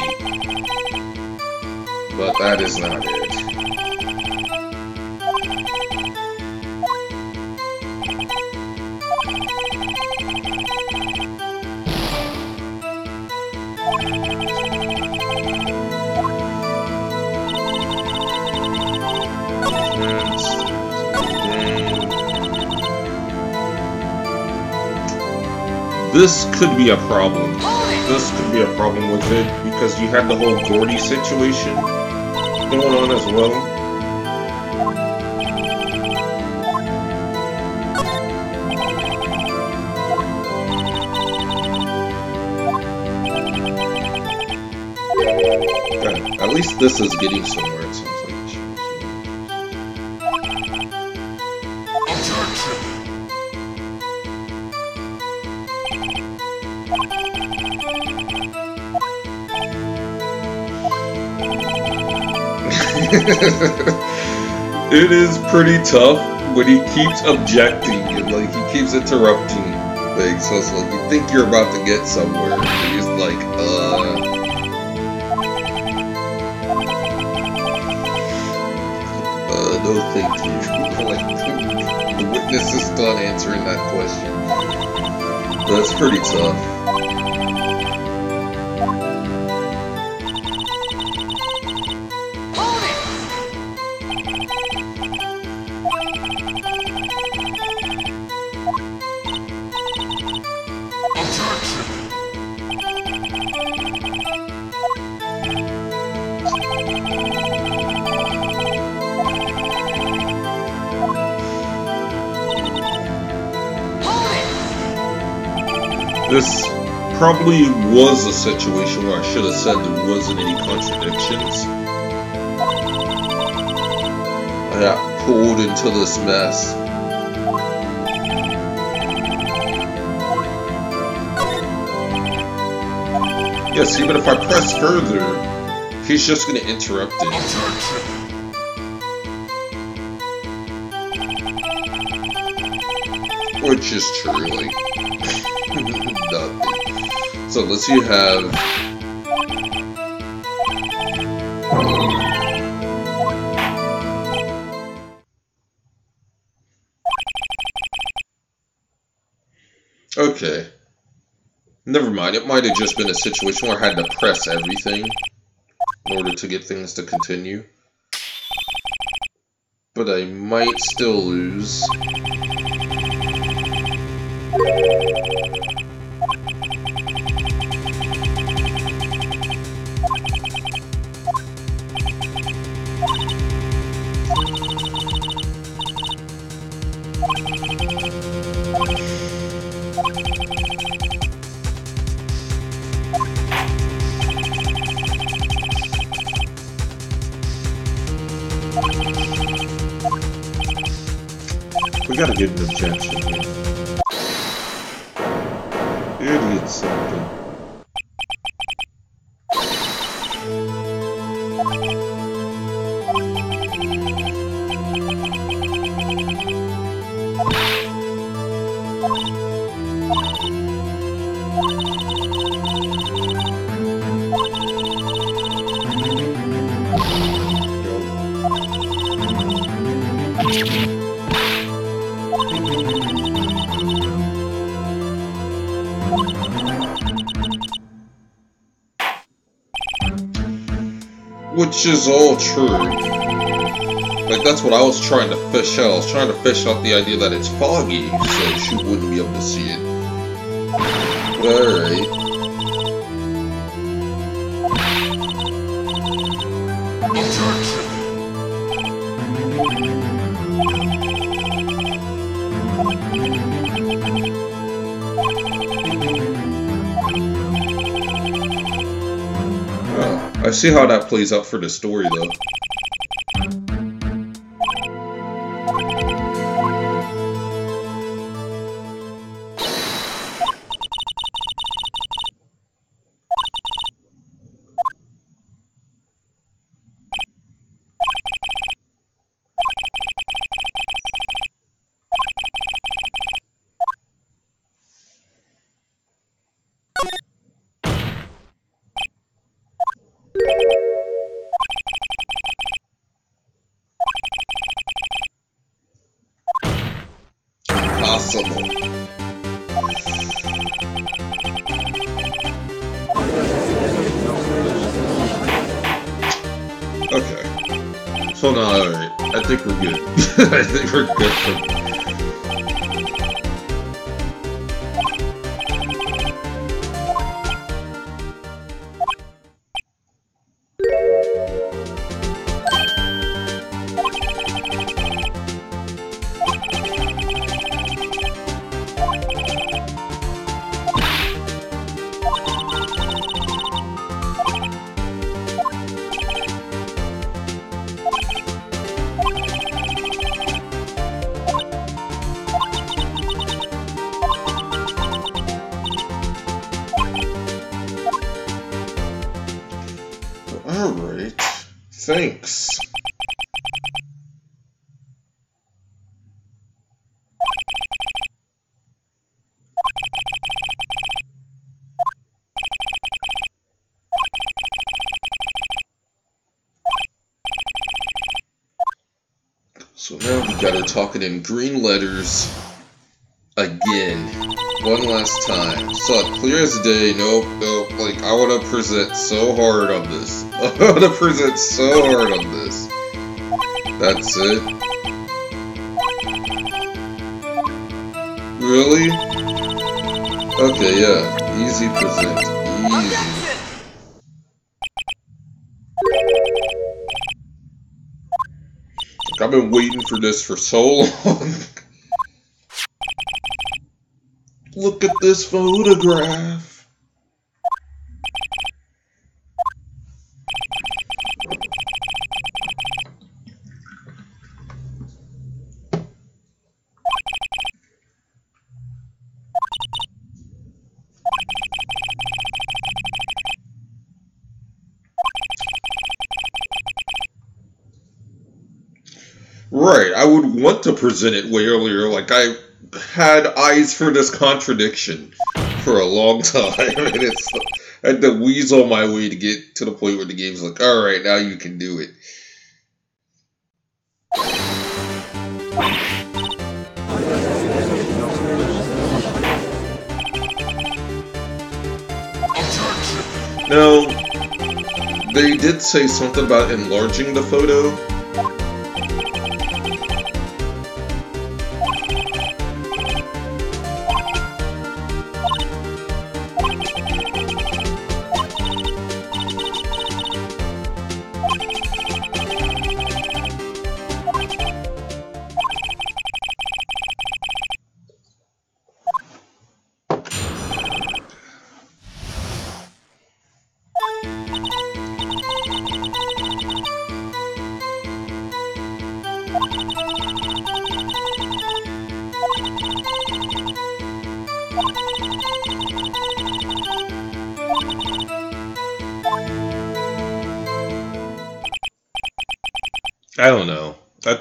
But that is not it. This could be a problem. This could be a problem with it because you had the whole Gourdy situation going on as well. at least this is getting somewhere, *laughs* it is pretty tough when he keeps objecting and like he keeps interrupting things. So it's like you think you're about to get somewhere, and he's like, uh. Uh, no thank you. *laughs* the witness is done answering that question. That's pretty tough. This probably was a situation where I should have said there wasn't any contradictions. I got pulled into this mess. Yes, even if I press further, he's just gonna interrupt it. Which is true, like. So let's you have Okay. Never mind, it might have just been a situation where I had to press everything in order to get things to continue. But I might still lose. Which is all true. Like, that's what I was trying to fish out. I was trying to fish out the idea that it's foggy, so she wouldn't be able to see it. See how that plays out for the story, though. Thanks. So now we gotta talk it in green letters again. One last time. So clear as day. Nope, nope. Like, I wanna present so hard on this. *laughs* I wanna present so hard on this. That's it. Really? Okay, yeah. Easy present. Easy. I've been waiting for this for so *laughs* long. Look at this photograph. Right, I would want to present it way earlier. Like I had eyes for this contradiction for a long *laughs* time, and it's I had to weasel my way to get to the point where the game's like, all right, now you can do it. Now, they did say something about enlarging the photo.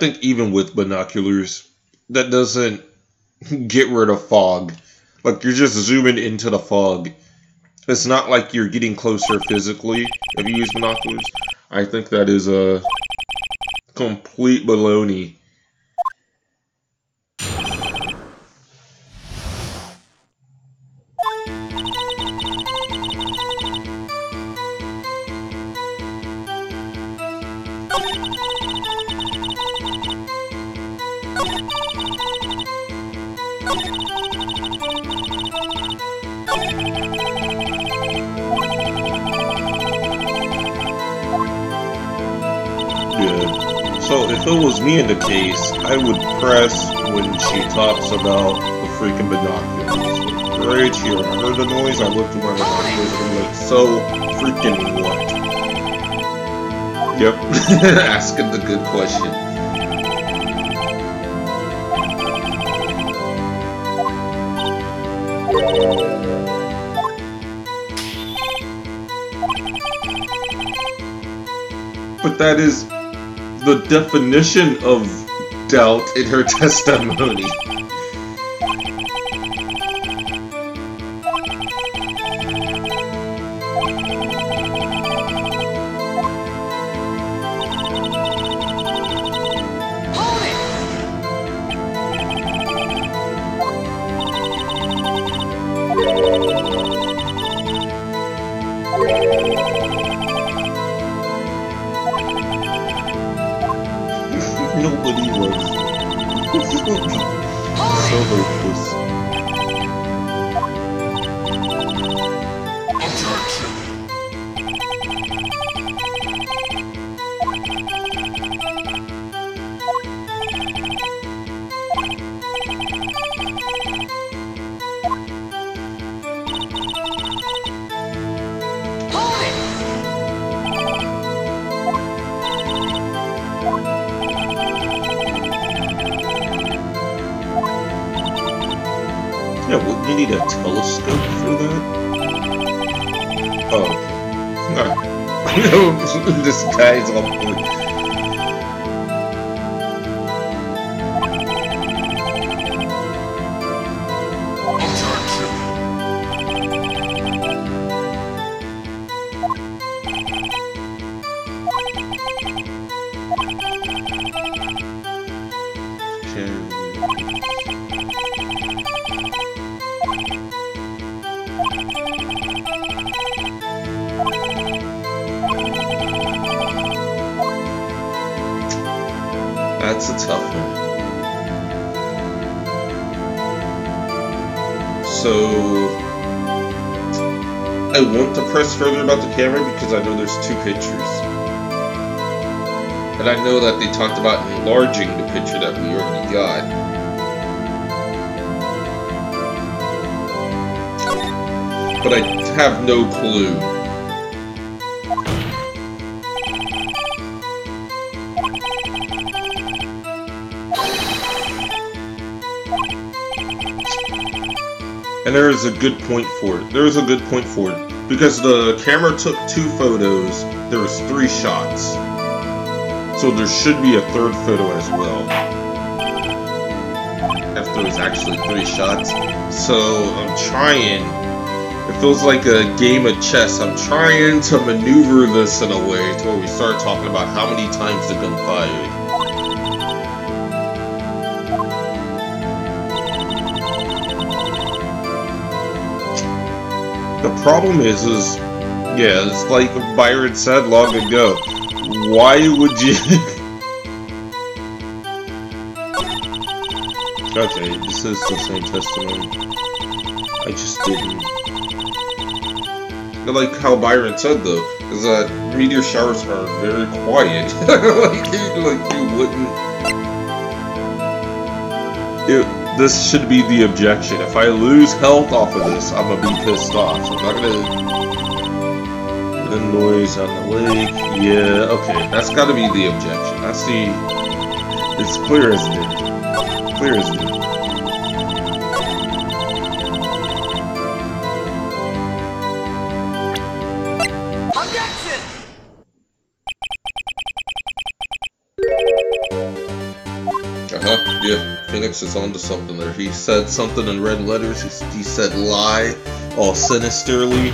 Think even with binoculars, that doesn't get rid of fog. Like you're just zooming into the fog. It's not like you're getting closer physically if you use binoculars. I think that is a complete baloney. Case, I would press when she talks about the freaking binoculars. Right here, I heard the noise, I looked at my binoculars and I'm like, so freaking what? Yep, *laughs* asking the good question. But that is the definition of doubt in her *laughs* testimony. So *laughs* this guy's on camera because I know there's two pictures. And I know that they talked about enlarging the picture that we already got. But I have no clue. And there is a good point for it. There is a good point for it. Because the camera took two photos, there was three shots. So there should be a third photo as well. If there was actually three shots. So I'm trying. It feels like a game of chess. I'm trying to maneuver this in a way to where we start talking about how many times the gun fired. The problem is, is yeah, it's like Byron said long ago. Why would you? *laughs* okay, this is the same testimony. I just didn't. I like how Byron said though, is that meteor showers are very quiet. *laughs* like, you, like you wouldn't. It, this should be the objection. If I lose health off of this, I'm gonna be pissed off. So I'm not gonna. The noise on the lake. Yeah, okay. That's gotta be the objection. That's the. It's clear as day. Clear as day. Something there. He said something in red letters. He, he said lie, all sinisterly.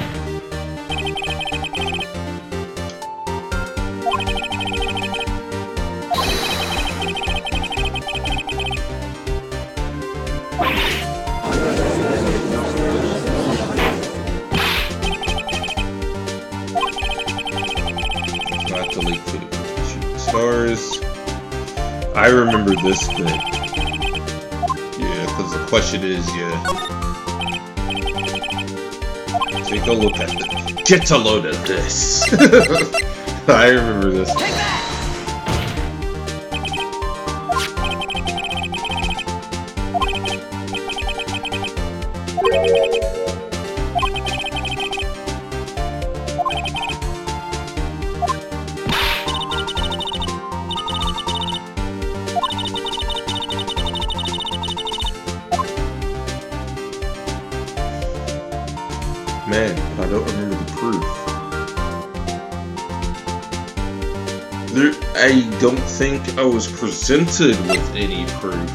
I remember this bit. Because the question is, yeah. Take a look at it. Get a load of this. *laughs* I remember this. Presented with any proof.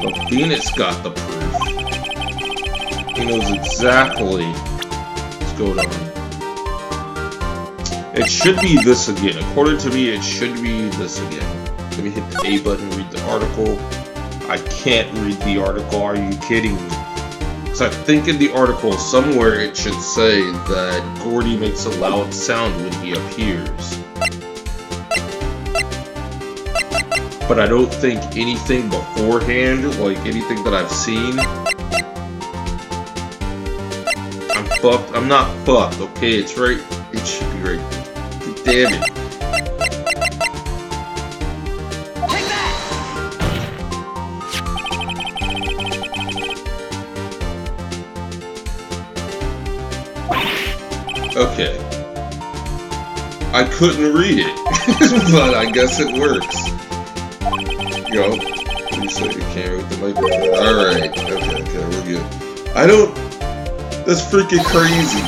But Phoenix got the proof. He knows exactly what's going on. It should be this again. According to me, it should be this again. Let me hit the A button, read the article. I can't read the article. Are you kidding me? I think in the article somewhere it should say that Gourdy makes a loud sound when he appears. But I don't think anything beforehand, like anything that I've seen. I'm fucked. I'm not fucked, okay? It's right. It should be right. Damn it. Couldn't read it, *laughs* but I guess it works. Yo, you said you can't read the microphone. Alright, okay, okay, we're good. I don't. That's freaking crazy.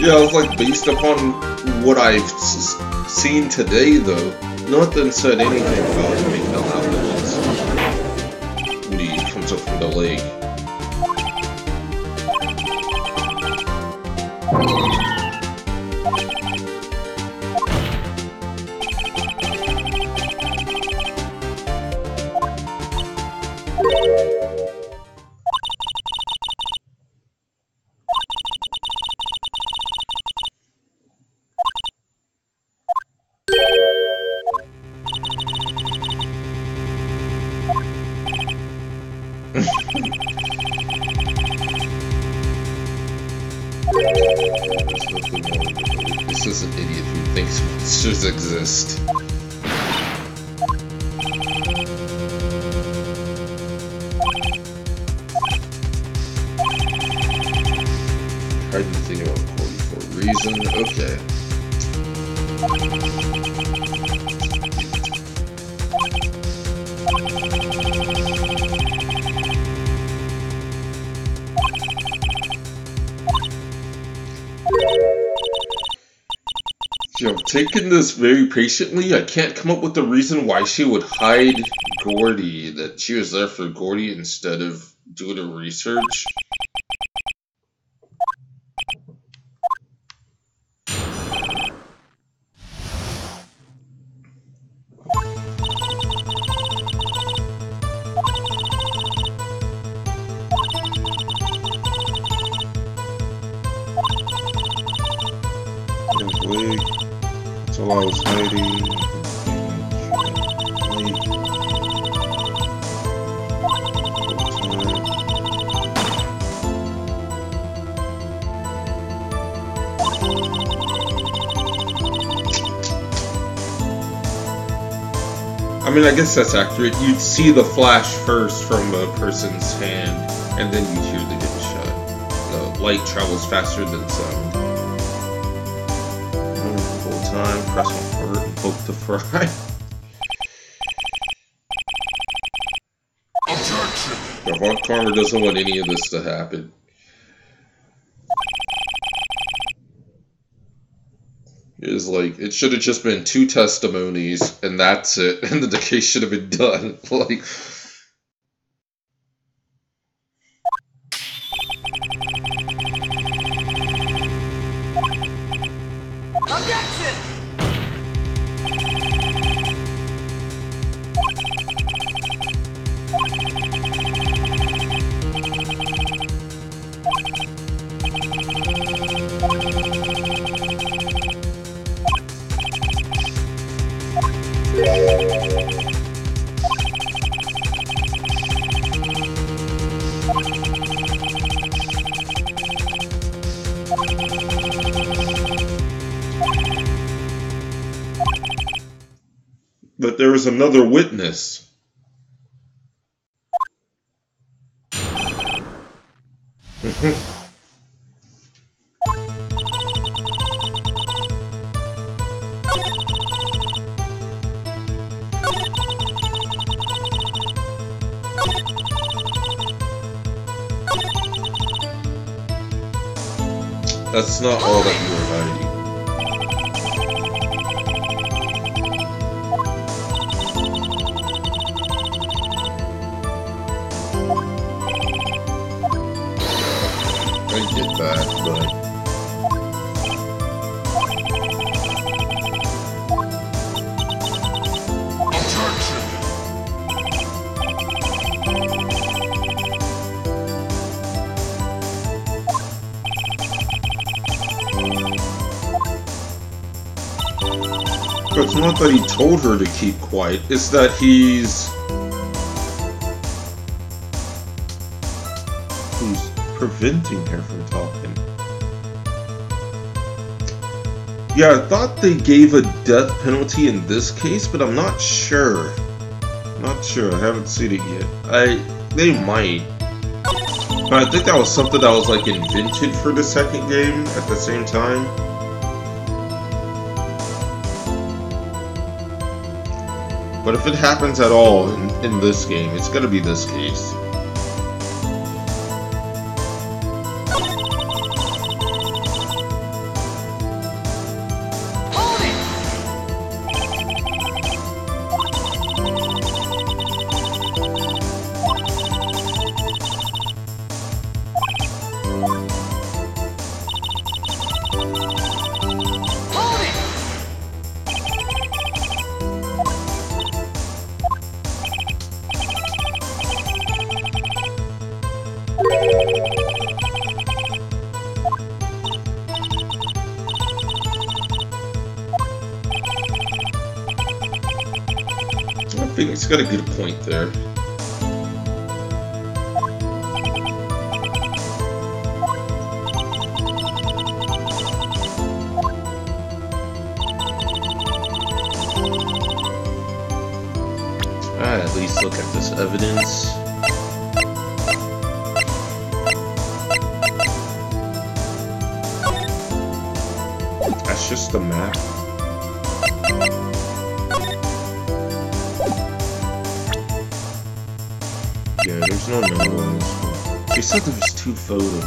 Yeah, it's like based upon what I've seen today, though. Nothing said anything about making This very patiently, I can't come up with a reason why she would hide Gourdy, that she was there for Gourdy instead of doing her research. I mean, I guess that's accurate. You'd see the flash first from a person's hand, and then you'd hear the gunshot. The light travels faster than sound. Full time, press one for and hope to fry. Objection! The Hawk Farmer doesn't want any of this to happen. Is like it should have just been two testimonies and that's it, *laughs* and the case should have been done. *laughs* Like another witness. Keep it's that he's. He's preventing her from talking. Yeah, I thought they gave a death penalty in this case, but I'm not sure. Not sure, I haven't seen it yet. I. They might. But I think that was something that was like invented for the second game at the same time. But if it happens at all in, in this game, it's gonna be this case. She said there was two photos.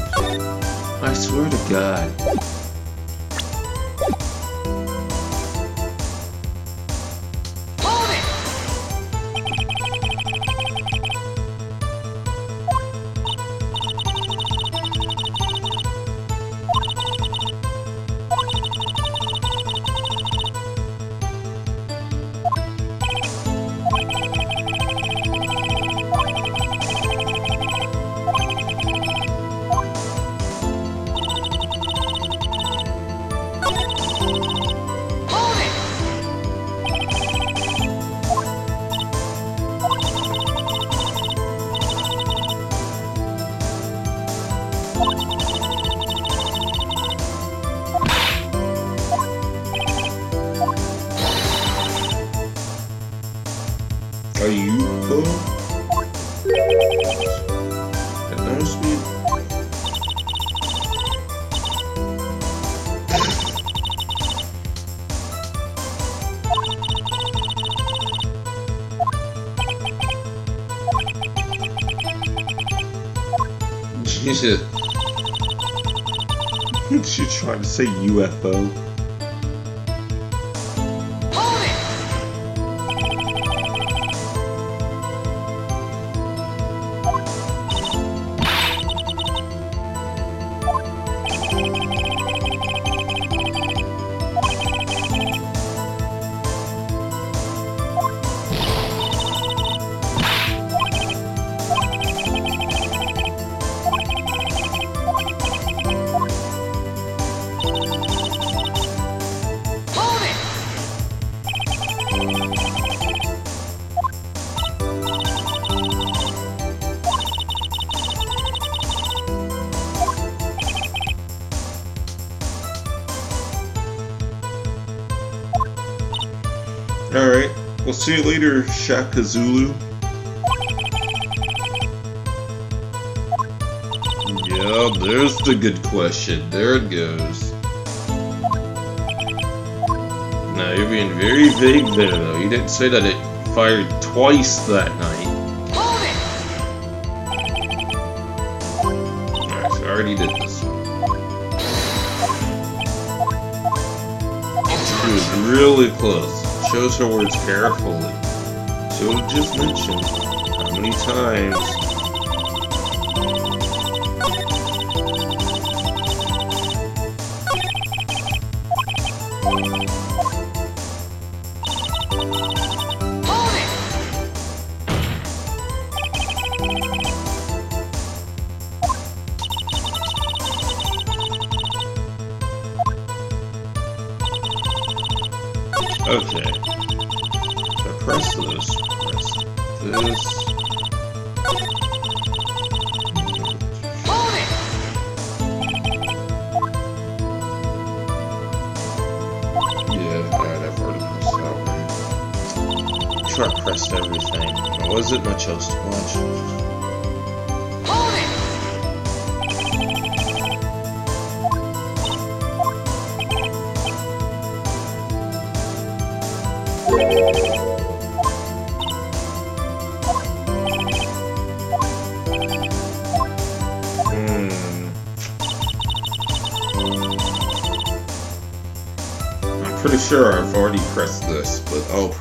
I swear to God. Say UFO. Shaka Zulu. Yeah, there's the good question. There it goes. Now, you're being very vague there, though. You didn't say that it fired twice that night. Hold it! Alright, so I already did this one. She was really close. Chose her words carefully. Have just mentioned how many times.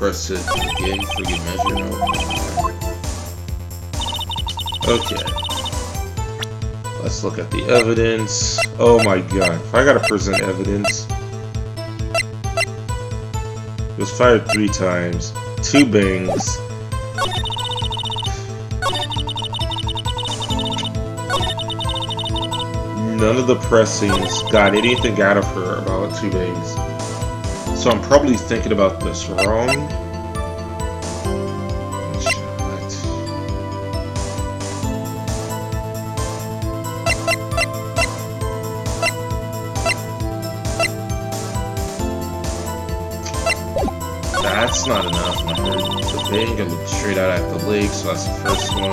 Press it again for measure. Okay. Let's look at the evidence. Oh my god, if I gotta present evidence. It was fired three times, two bangs. None of the pressings got anything out of her about two bangs. So I'm probably thinking about this wrong. That's not enough. I heard the bang. I looked straight out at the lake, so that's the first one.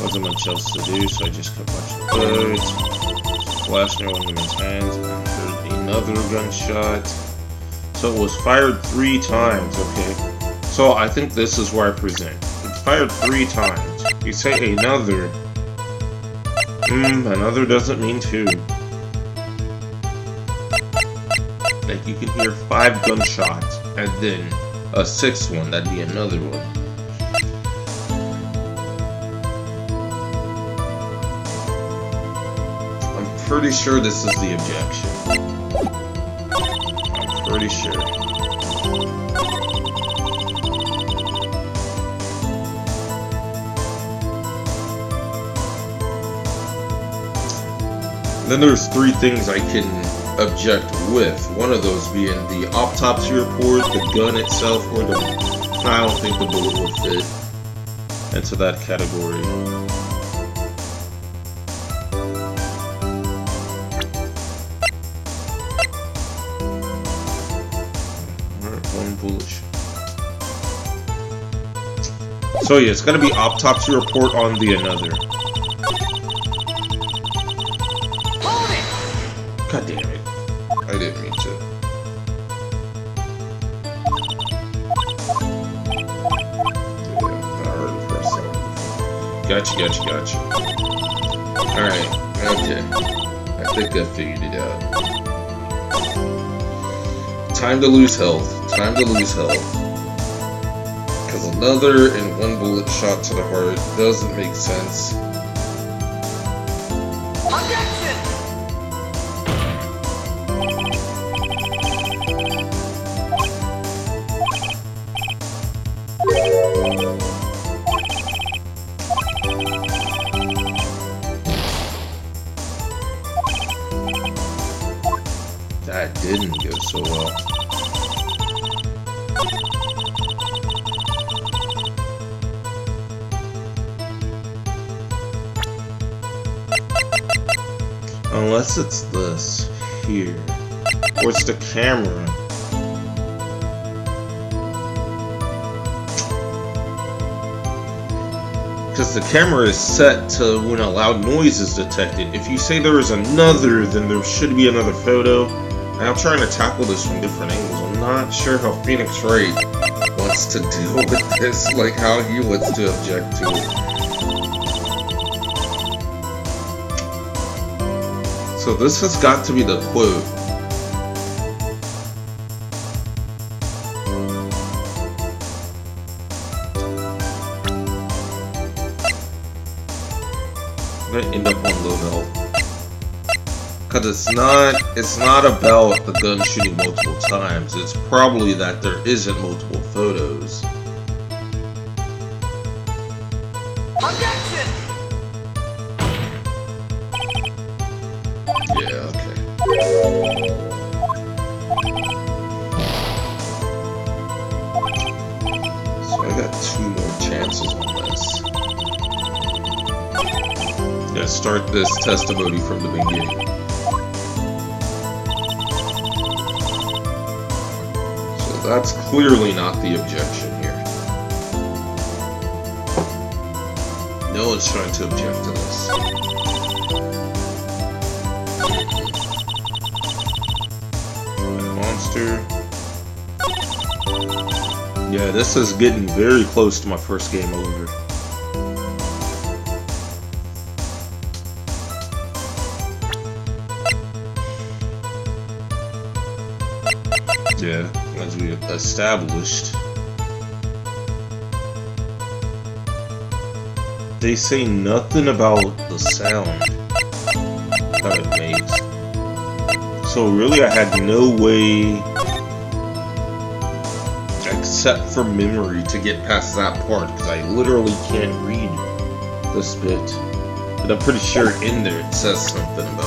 Wasn't much else to do, so I just kept watching birds. Flash near one woman's hands. I heard another gunshot. So it was fired three times, okay? So I think this is where I present. It's fired three times. You say another. Hmm, another doesn't mean two. Like you can hear five gunshots and then a sixth one, that'd be another one. I'm pretty sure this is the objection. Sure. Then there's three things I can object with. One of those being the autopsy report, the gun itself, or the. I don't think the bullet will fit into that category. So yeah, it's gonna be autopsy report on the another. God damn it. I didn't mean to. Gotcha, gotcha, gotcha. Alright, okay. I think I figured it out. Time to lose health. Time to lose health. Another and one bullet shot to the heart doesn't make sense. The camera is set to when a loud noise is detected. If you say there is another, then there should be another photo. And I'm trying to tackle this from different angles. I'm not sure how Phoenix Wright wants to *laughs* deal with this, like how he wants to object to it. So this has got to be the quote. not it's not about the gun shooting multiple times. It's probably that there isn't multiple photos. Objection! Yeah, okay. So I got two more chances on this. Yeah, start this testimony from the beginning. That's clearly not the objection here. No one's trying to object to this. Monster. Yeah, this is getting very close to my first game over. Established. They say nothing about the sound that it makes. So really I had no way except for memory to get past that part because I literally can't read this bit. But I'm pretty sure in there it says something about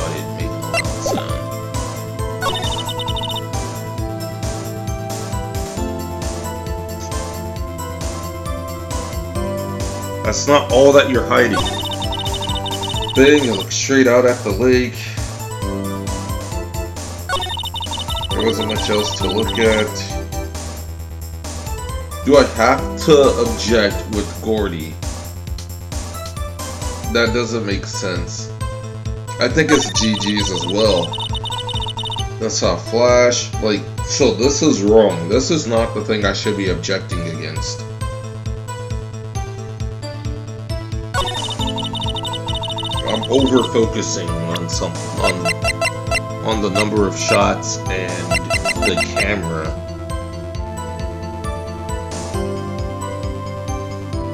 That's not all that you're hiding. Thing, you look straight out at the lake. There wasn't much else to look at. Do I have to object with Gourdy? That doesn't make sense. I think it's GG's as well. That's how Flash, like, so this is wrong. This is not the thing I should be objecting against. Over focusing on some on on the number of shots and the camera.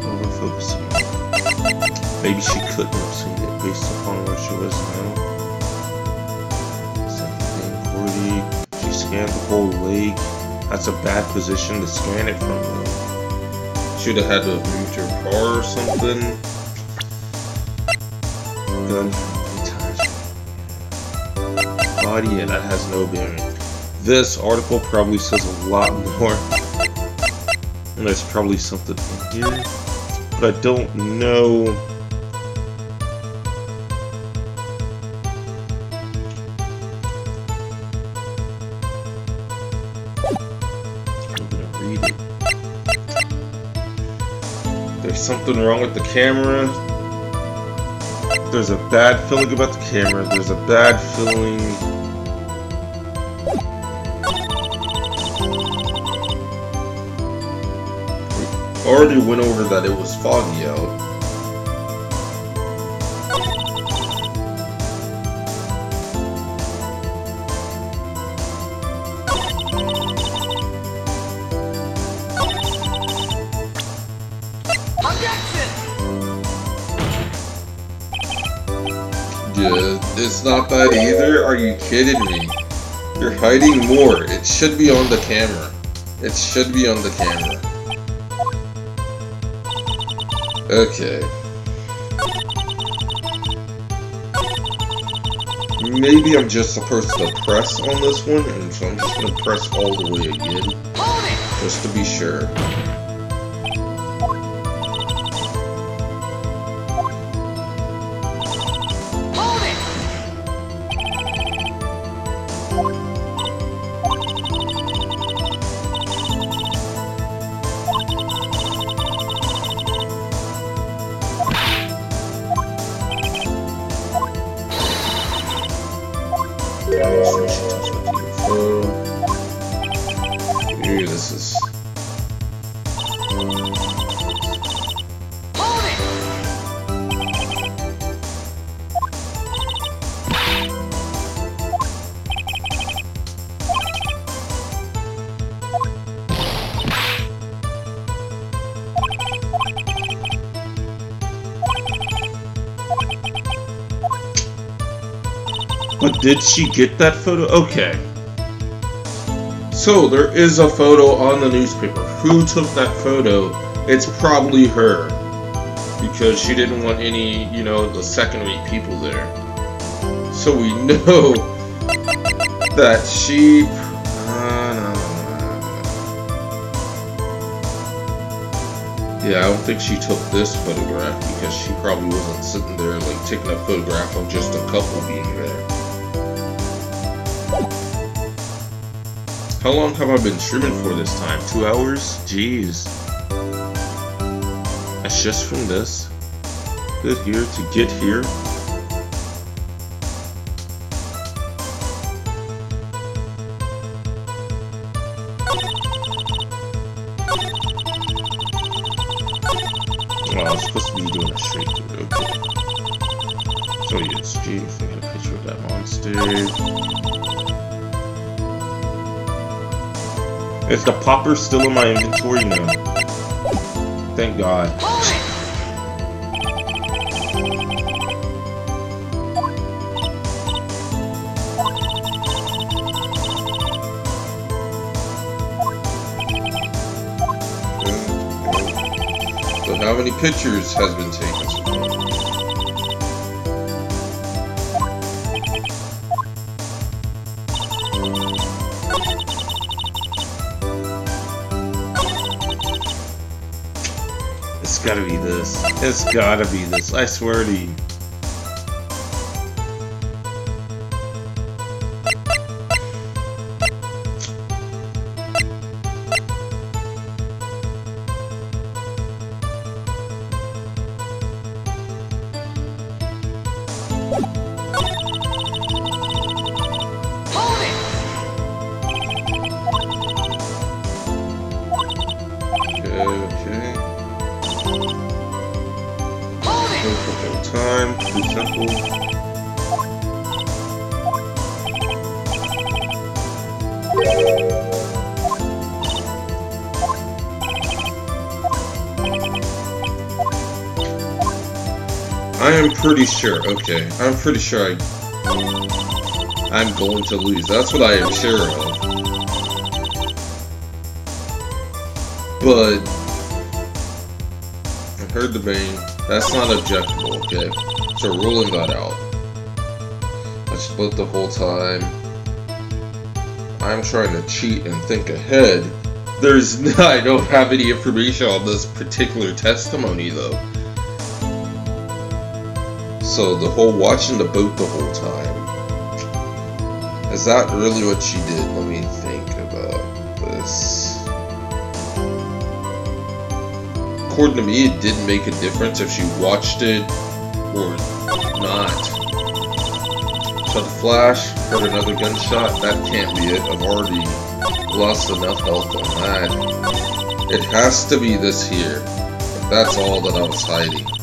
Over focusing. Maybe she couldn't have seen it based upon where she was now. Second thing, She scanned the whole lake. That's a bad position to scan it from. Should have had to moved her car or something gun. Body, yeah, that has no bearing. This article probably says a lot more. And there's probably something in here. But I don't know. Something wrong with the camera there's a bad feeling about the camera. There's a bad feeling. Already went over that it was foggy out. Not that either. Are you kidding me? You're hiding more. It should be on the camera. It should be on the camera. Okay. Maybe I'm just supposed to press on this one, and so I'm just gonna press all the way again, just to be sure. Did she get that photo? Okay. So there is a photo on the newspaper. Who took that photo? It's probably her. Because she didn't want any, you know, the second rate people there. So we *laughs* know that she. Yeah, I don't think she took this photograph because she probably wasn't sitting there like taking a photograph of just a couple being there. How long have I been streaming for this time? Two hours? Jeez. That's just from this. Good here to get here. The popper's still in my inventory now? Thank God. So how many pictures has been taken gotta be this. It's gotta be this. I swear to you. Sure. Okay, I'm pretty sure I. I'm going to lose. That's what I am sure of. But I heard the bang. That's not objectable, okay? So ruling that out. I split the whole time. I'm trying to cheat and think ahead. There's *laughs* I don't have any information on this particular testimony though. So the whole watching the boat the whole time. Is that really what she did? Let me think about this. according to me, it didn't make a difference if she watched it or not. So the flash, heard another gunshot, that can't be it. I've already lost enough health on that. It has to be this here. That's all that I was hiding.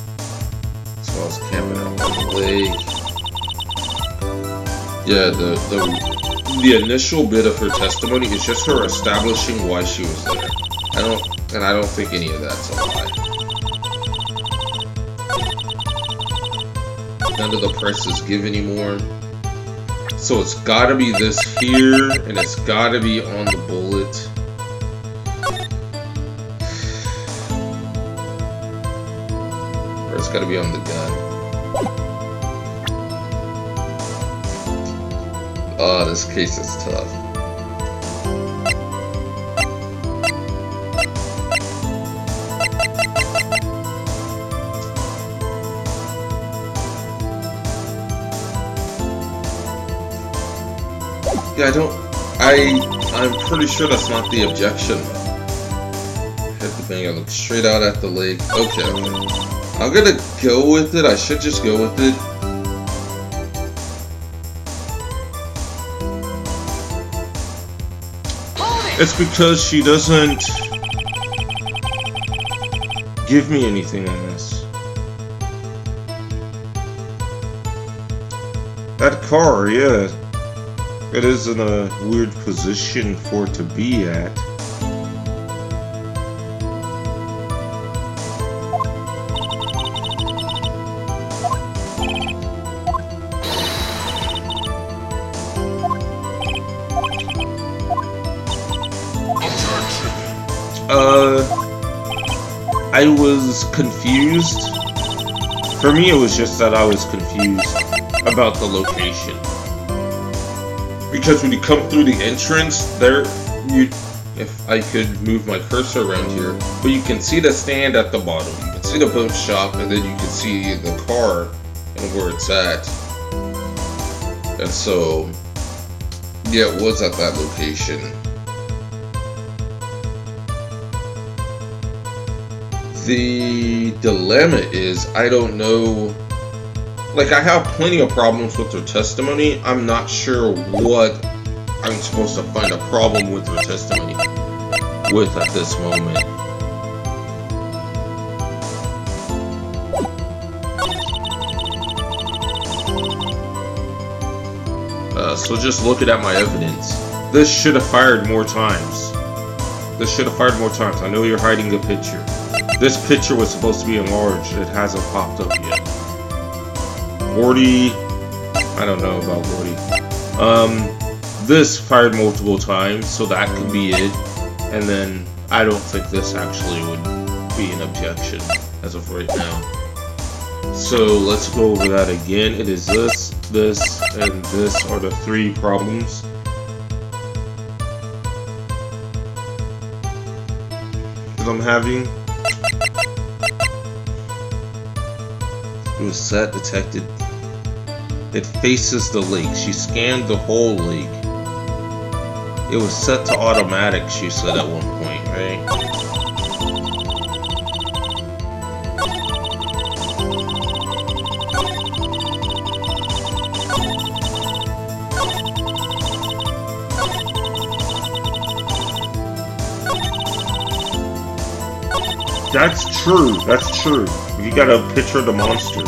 Yeah, the, the the initial bit of her testimony is just her establishing why she was there. I don't, and I don't think any of that's a lie. None of the press is give anymore. So it's gotta be this here, and it's gotta be on the bullet. Or it's gotta be on the gun. Oh, this case is tough. Yeah, I don't. I. I'm pretty sure that's not the objection. Hit the bang. I look straight out at the lake. Okay. I'm gonna go with it. I should just go with it. It's because she doesn't give me anything on this. That car, yeah. It is in a weird position for it to be at. Confused. For me, it was just that I was confused about the location. Because when you come through the entrance, there, you, if I could move my cursor around here. But you can see the stand at the bottom. You can see the boat shop, and then you can see the car and where it's at. And so, yeah, it was at that location. The dilemma is I don't know. Like, I have plenty of problems with their testimony. I'm not sure what I'm supposed to find a problem with their testimony with at this moment. Uh, so just looking at my evidence, this should have fired more times. This should have fired more times. I know you're hiding the picture. This picture was supposed to be enlarged. It hasn't popped up yet. Gourdy, I don't know about Gourdy. Um, this fired multiple times, so that could be it. And then I don't think this actually would be an objection as of right now. So let's go over that again. It is this, this, and this are the three problems. That I'm having. Was set detected. It faces the lake. She scanned the whole lake. It was set to automatic, she said at one point, right? That's true. That's true. You got a picture of the monster.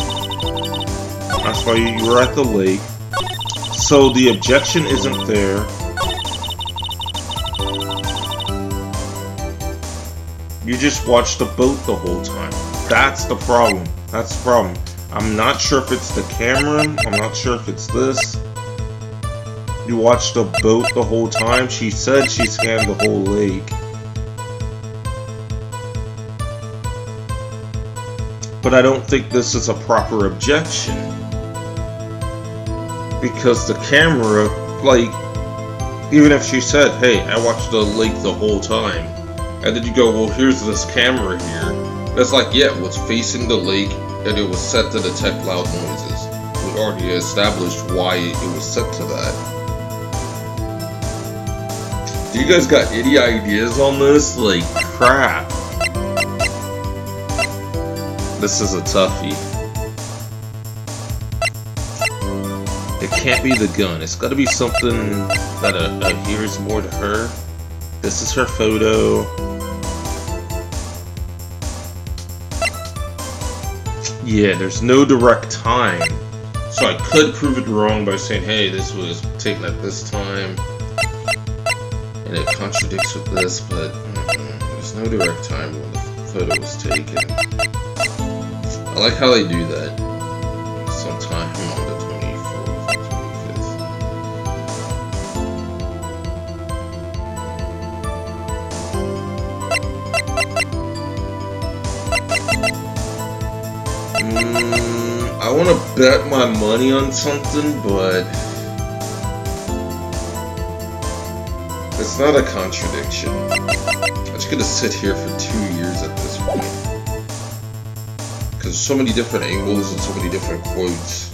That's why you were at the lake. So the objection isn't there. You just watched the boat the whole time. That's the problem. That's the problem. I'm not sure if it's the camera. I'm not sure if it's this. You watched the boat the whole time. She said she scanned the whole lake. But I don't think this is a proper objection. Because the camera, like, even if she said, hey, I watched the lake the whole time, and then you go, well, here's this camera here. That's like, yeah, it was facing the lake, and it was set to detect loud noises. We already established why it was set to that. Do you guys got any ideas on this? Like, crap. This is a toughie. It can't be the gun. It's got to be something that uh, adheres more to her. This is her photo. Yeah, there's no direct time. So I could prove it wrong by saying, hey, this was taken at this time. And it contradicts with this, but mm, there's no direct time when the photo was taken. I like how they do that. Sometime on the 24th 25th. Mm, I want to bet my money on something, but it's not a contradiction. I'm just gonna sit here for two years so many different angles and so many different quotes.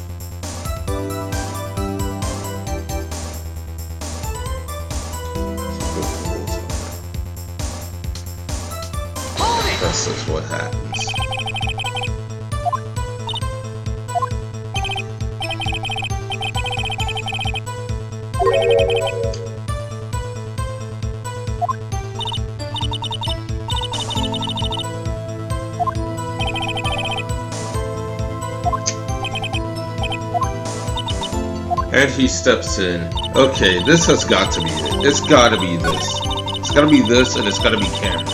He steps in. Okay, this has got to be it. It's gotta be this. It's gotta be this, and it's gotta be camera.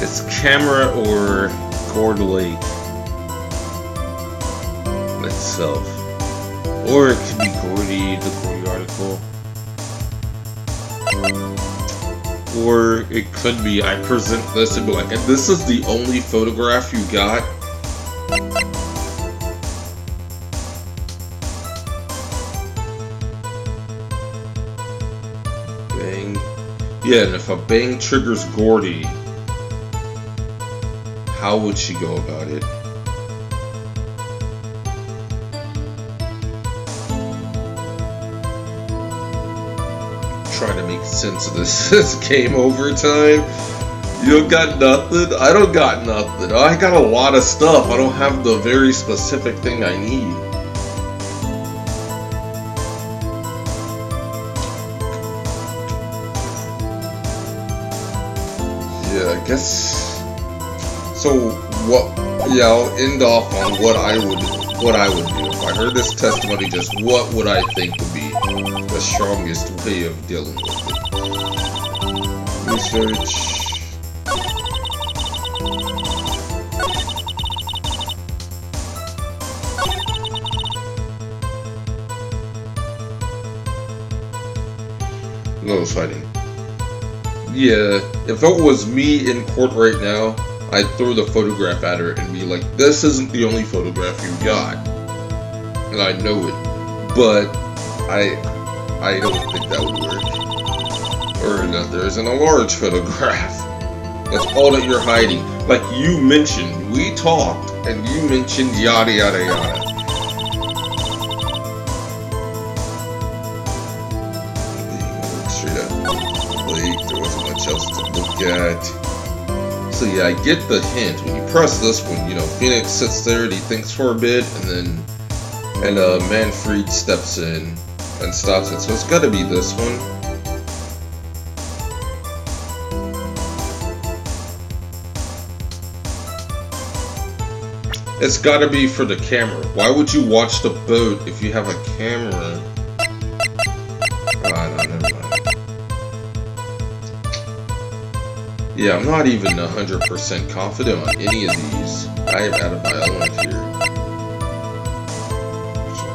It's camera or Gourd Lake itself. Or it could be Gourdy, the Gourdy article. Or it could be I present this and be like, and this is the only photograph you got. Yeah, if a bang triggers Gourdy, how would she go about it? Trying to make sense of this, *laughs* this game over time. You don't got nothing? I don't got nothing. I got a lot of stuff. I don't have the very specific thing I need. Yeah, end off on what I would what I would do if I heard this testimony. Just what would I think would be the strongest way of dealing with it? Research. No fighting. Yeah, if it was me in court right now, I'd throw the photograph at her and be like, this isn't the only photograph you got. And I know it. But I I don't think that would work. Or that there isn't a large *laughs* photograph. That's all that you're hiding. Like you mentioned, we talked and you mentioned yada yada yada. Yeah, I get the hint. When you press this one, you know, Phoenix sits there and he thinks for a bit, and then and uh, Manfred steps in and stops it. So it's got to be this one. It's got to be for the camera. Why would you watch the boat if you have a camera? Yeah, I'm not even 100% confident on any of these. I have added my element here.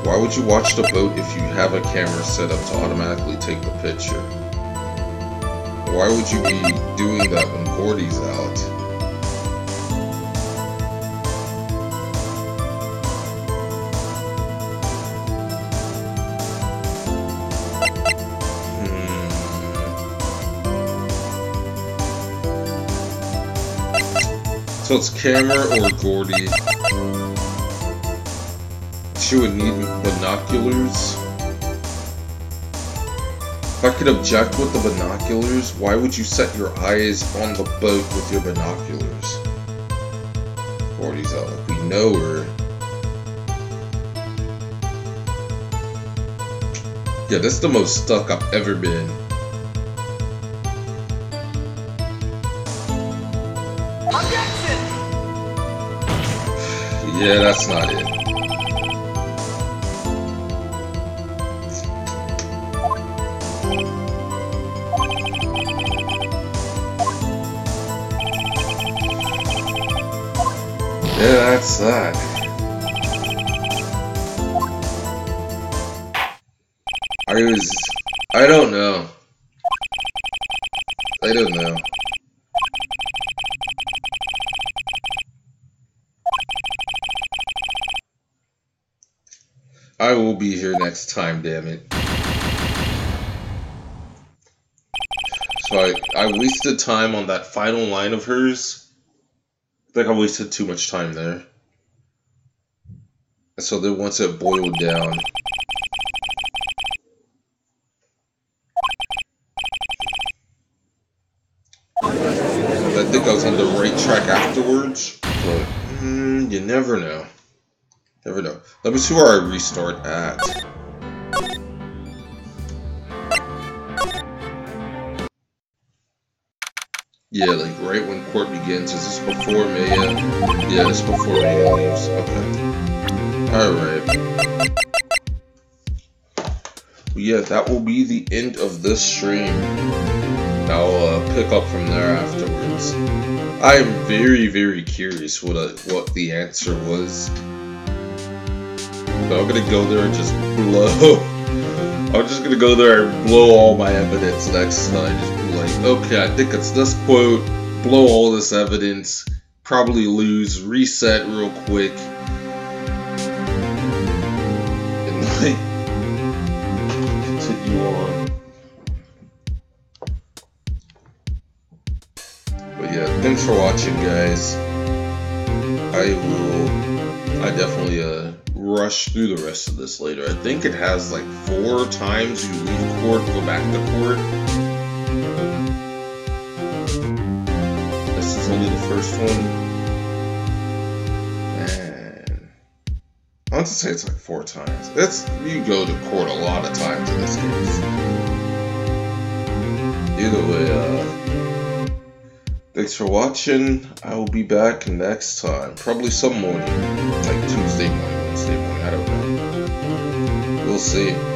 Why would you watch the boat if you have a camera set up to automatically take the picture? Why would you be doing that when Gourdy's out? So it's camera or Gourdy. She would need binoculars. If I could object with the binoculars, why would you set your eyes on the boat with your binoculars? Gourdy's out. We know her. Yeah, that's the most stuck I've ever been. Yeah, that's not it. Yeah, that's that. Next time, damn it. So I, I wasted time on that final line of hers. I think I wasted too much time there. And so then once it boiled down. I think I was on the right track afterwards, but mm, you never know. Never know. Let me see where I restart at. Yeah, like right when court begins. Is this before Maya? Yeah, it's before Maya leaves. Okay. Alright. Yeah, that will be the end of this stream. I'll uh, pick up from there afterwards. I am very, very curious what uh, what the answer was. I'm gonna go there and just blow. *laughs* I'm just gonna go there and blow all my evidence next time. Just be like, okay, I think it's this quote. Blow all this evidence. Probably lose. Reset real quick. And like continue on. But yeah, thanks for watching, guys. I will. I definitely uh rush through the rest of this later. I think it has like four times you leave court, go back to court. This is only the first one. Man. I want to say it's like four times. It's you go to court a lot of times in this case. Either way, uh thanks for watching. I will be back next time. Probably some morning. Like Tuesday morning, We'll see.